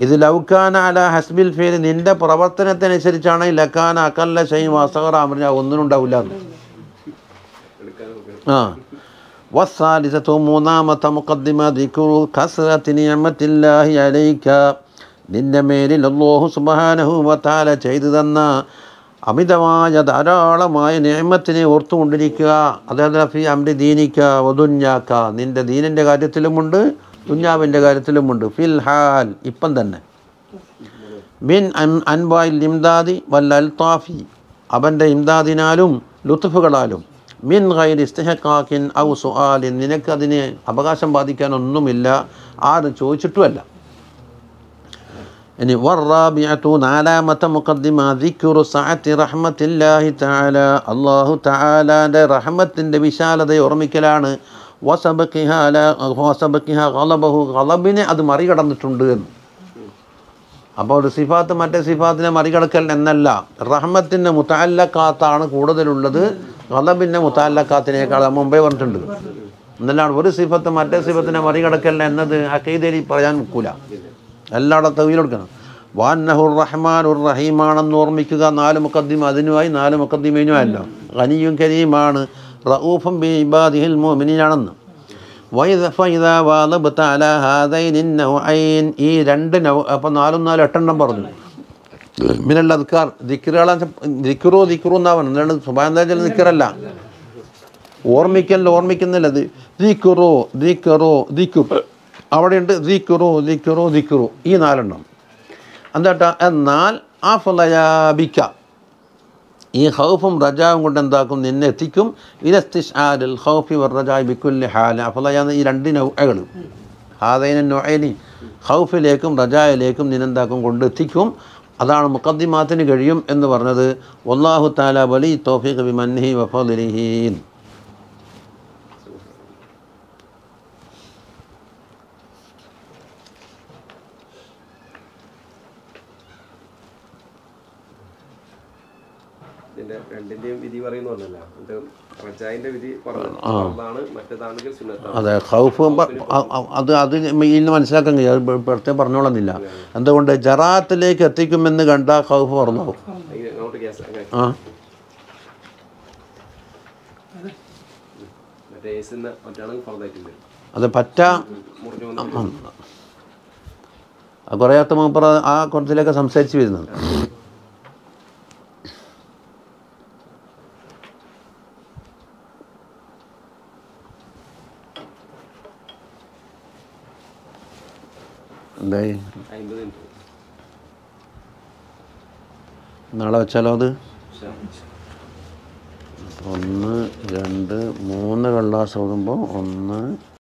S1: ഇത് ലൗക്കാന അല ഹസ്ബിൽ ഫീൽ നിന്റെ പ്രവർത്തനത്തിനനുസരിച്ചാണ് ലക്കാന അക്കല്ല ഷെയ്യും അസഹറ അമൃത ഒന്നും ഉണ്ടാവില്ല ആ. വസ്സാലിസത്തു മൂന്നാമത്തെ മുഖദ്ദിമ ദിക്കുർ കസ്രത്തി നിയമത്തില്ലാഹി അലൈക്ക നിന്റെ മേലിൽ അള്ളോഹു സുബാനഹു വത്താല ചെയ്തു തന്ന അമിതമായ ധാരാളമായ നിയമത്തിനെ ഓർത്തുകൊണ്ടിരിക്കുക. അതായത് ഫി അമ്രി ദീനിക്ക വധുഞ്ഞാക്ക നിന്റെ ദീനിന്റെ കാര്യത്തിലുമുണ്ട് ദുഞ്ഞാവിന്റെ കാര്യത്തിലുമുണ്ട്. ഫിൽ ഹാൽ ഇപ്പം തന്നെ. മിൻ അൻബായിൽ ഇംദാദി വല്ല അൽത്താഫി അവന്റെ ഇംദാദിനാലും ലുത്തുഫുകളാലും മിൻ ഗൈർ ഇസ്തഹക്കാക്കിൻ ഔ സുആലിൻ. നിനക്കതിന് അവകാശം ബാധിക്കാനൊന്നുമില്ല. ആരും ചോദിച്ചിട്ടുമല്ല. ഇനി വറാബിയത്തു നാലാമത്തെ മുഖദ്ദിമ ദിക്കുറു സഅത്തി റഹ്മത്തില്ലാഹി തആല. അല്ലാഹു തആലന്റെ റഹ്മത്തിന്റെ വിശാലതയെ ഓർമ്മിക്കലാണ്. വസബക്കിഹ ഗളബഹു ഗളബിനെ അത് മറികടന്നിട്ടുണ്ട് എന്ന്. അപ്പോൾ ഒരു സിഫാത്ത് മറ്റേ സിഫാത്തിനെ മറികടക്കൽ എന്നല്ല റഹ്മത്തിന്റെ മുത്താലക്കാത്താണ് കൂടുതലുള്ളത്. ഗളബിന്റെ മുത്താലക്കാത്തിനേക്കാൾ മുമ്പേ പറഞ്ഞിട്ടുണ്ട് എന്നല്ലാണ് ഒരു സിഫത്ത് മറ്റേ സിഫത്തിനെ മറികടക്കൽ എന്നത് അക്കൈതേരി പറയാൻ നിൽക്കൂല. എല്ലായിടത്തും തവീലെടുക്കണം വാന്നഹുർ റഹ്മാൻ ഉർ റഹീമാണെന്ന് ഓർമ്മിക്കുക നാല് മുക്കദ്ദിമ അതിനുമായി നാല് മുക്കദ്ദിമയിനുമല്ലോ ഖനിയും കരീമാണ് റഊഫും ബി ഇബാദിഹിൽ മോമിനിയാണെന്ന് ഈ രണ്ട് നൗ അപ്പോൾ നാലും നാലും എട്ടെണ്ണം പറഞ്ഞു. മിനൽ അദ്കാർ. ദിക്റുകളെ ദിക്റു ദിക്റു എന്നാവണം. എന്താണ്? സുബാന്താജൽ ദിക്റല്ല. ഓർമ്മിക്കൽ ഓർമ്മിക്കുന്നില്ല ദിക്കറോ ദിക്റു ദിക്റു. അവിടെയുണ്ട് ദിക്കുറു ദിക്കുറു ദിക്കുറു ഈ നാലെണ്ണം. എന്താട്ടാ? എന്നാൽ ആ ഫലയാബിക്ക ഈ ഹൗഫും റജാവും കൊണ്ട് എന്താക്കും? നിന്നെ എത്തിക്കും. ഇലസ്തിഷാരിൽ ഹൗഫി വർ റജായ് ബിക്കുല്ലി ഹാല. അഫലയാന്ന് ഈ രണ്ട് നൗകൾ ഹാദൈന നൊഴനി ഹൗഫിലേക്കും റജായിലേക്കും നിന്നെന്താക്കും? കൊണ്ടെത്തിക്കും. അതാണ് മുക്കദ്ദിമാത്തിന് കഴിയും എന്ന് പറഞ്ഞത്. വല്ലാഹു താല വലി തോഫിഖ് ബിമൻഹി വഫലിഹീൻ
S2: പറയുന്ന ഒന്നല്ല ഇത് റജായിന്റെ വിധി പറഞ്ഞതാണ് മറ്റേതാണെങ്കിൽ
S1: അതെ ഖൗഫ് അത് അത് ഇന്ന് മനസ്സിലാക്കാൻ കഴിയും. അത് പ്രത്യേകം പറഞ്ഞോളുന്നില്ല. എന്തുകൊണ്ട് ജറാത്തിലേക്ക് എത്തിക്കുമെന്ന് കണ്ട ഖൗഫ് പറഞ്ഞു. ആ. അത് പറ്റ കുറേ മൂപ്പർ ആ കുറച്ചിലൊക്കെ സംസാരിച്ചു വരുന്നത് എന്തായി? നാളെ വെച്ചാലോ അത്? ഒന്ന് രണ്ട് മൂന്ന് കള്ളാസ് ഓടുമ്പോൾ ഒന്ന്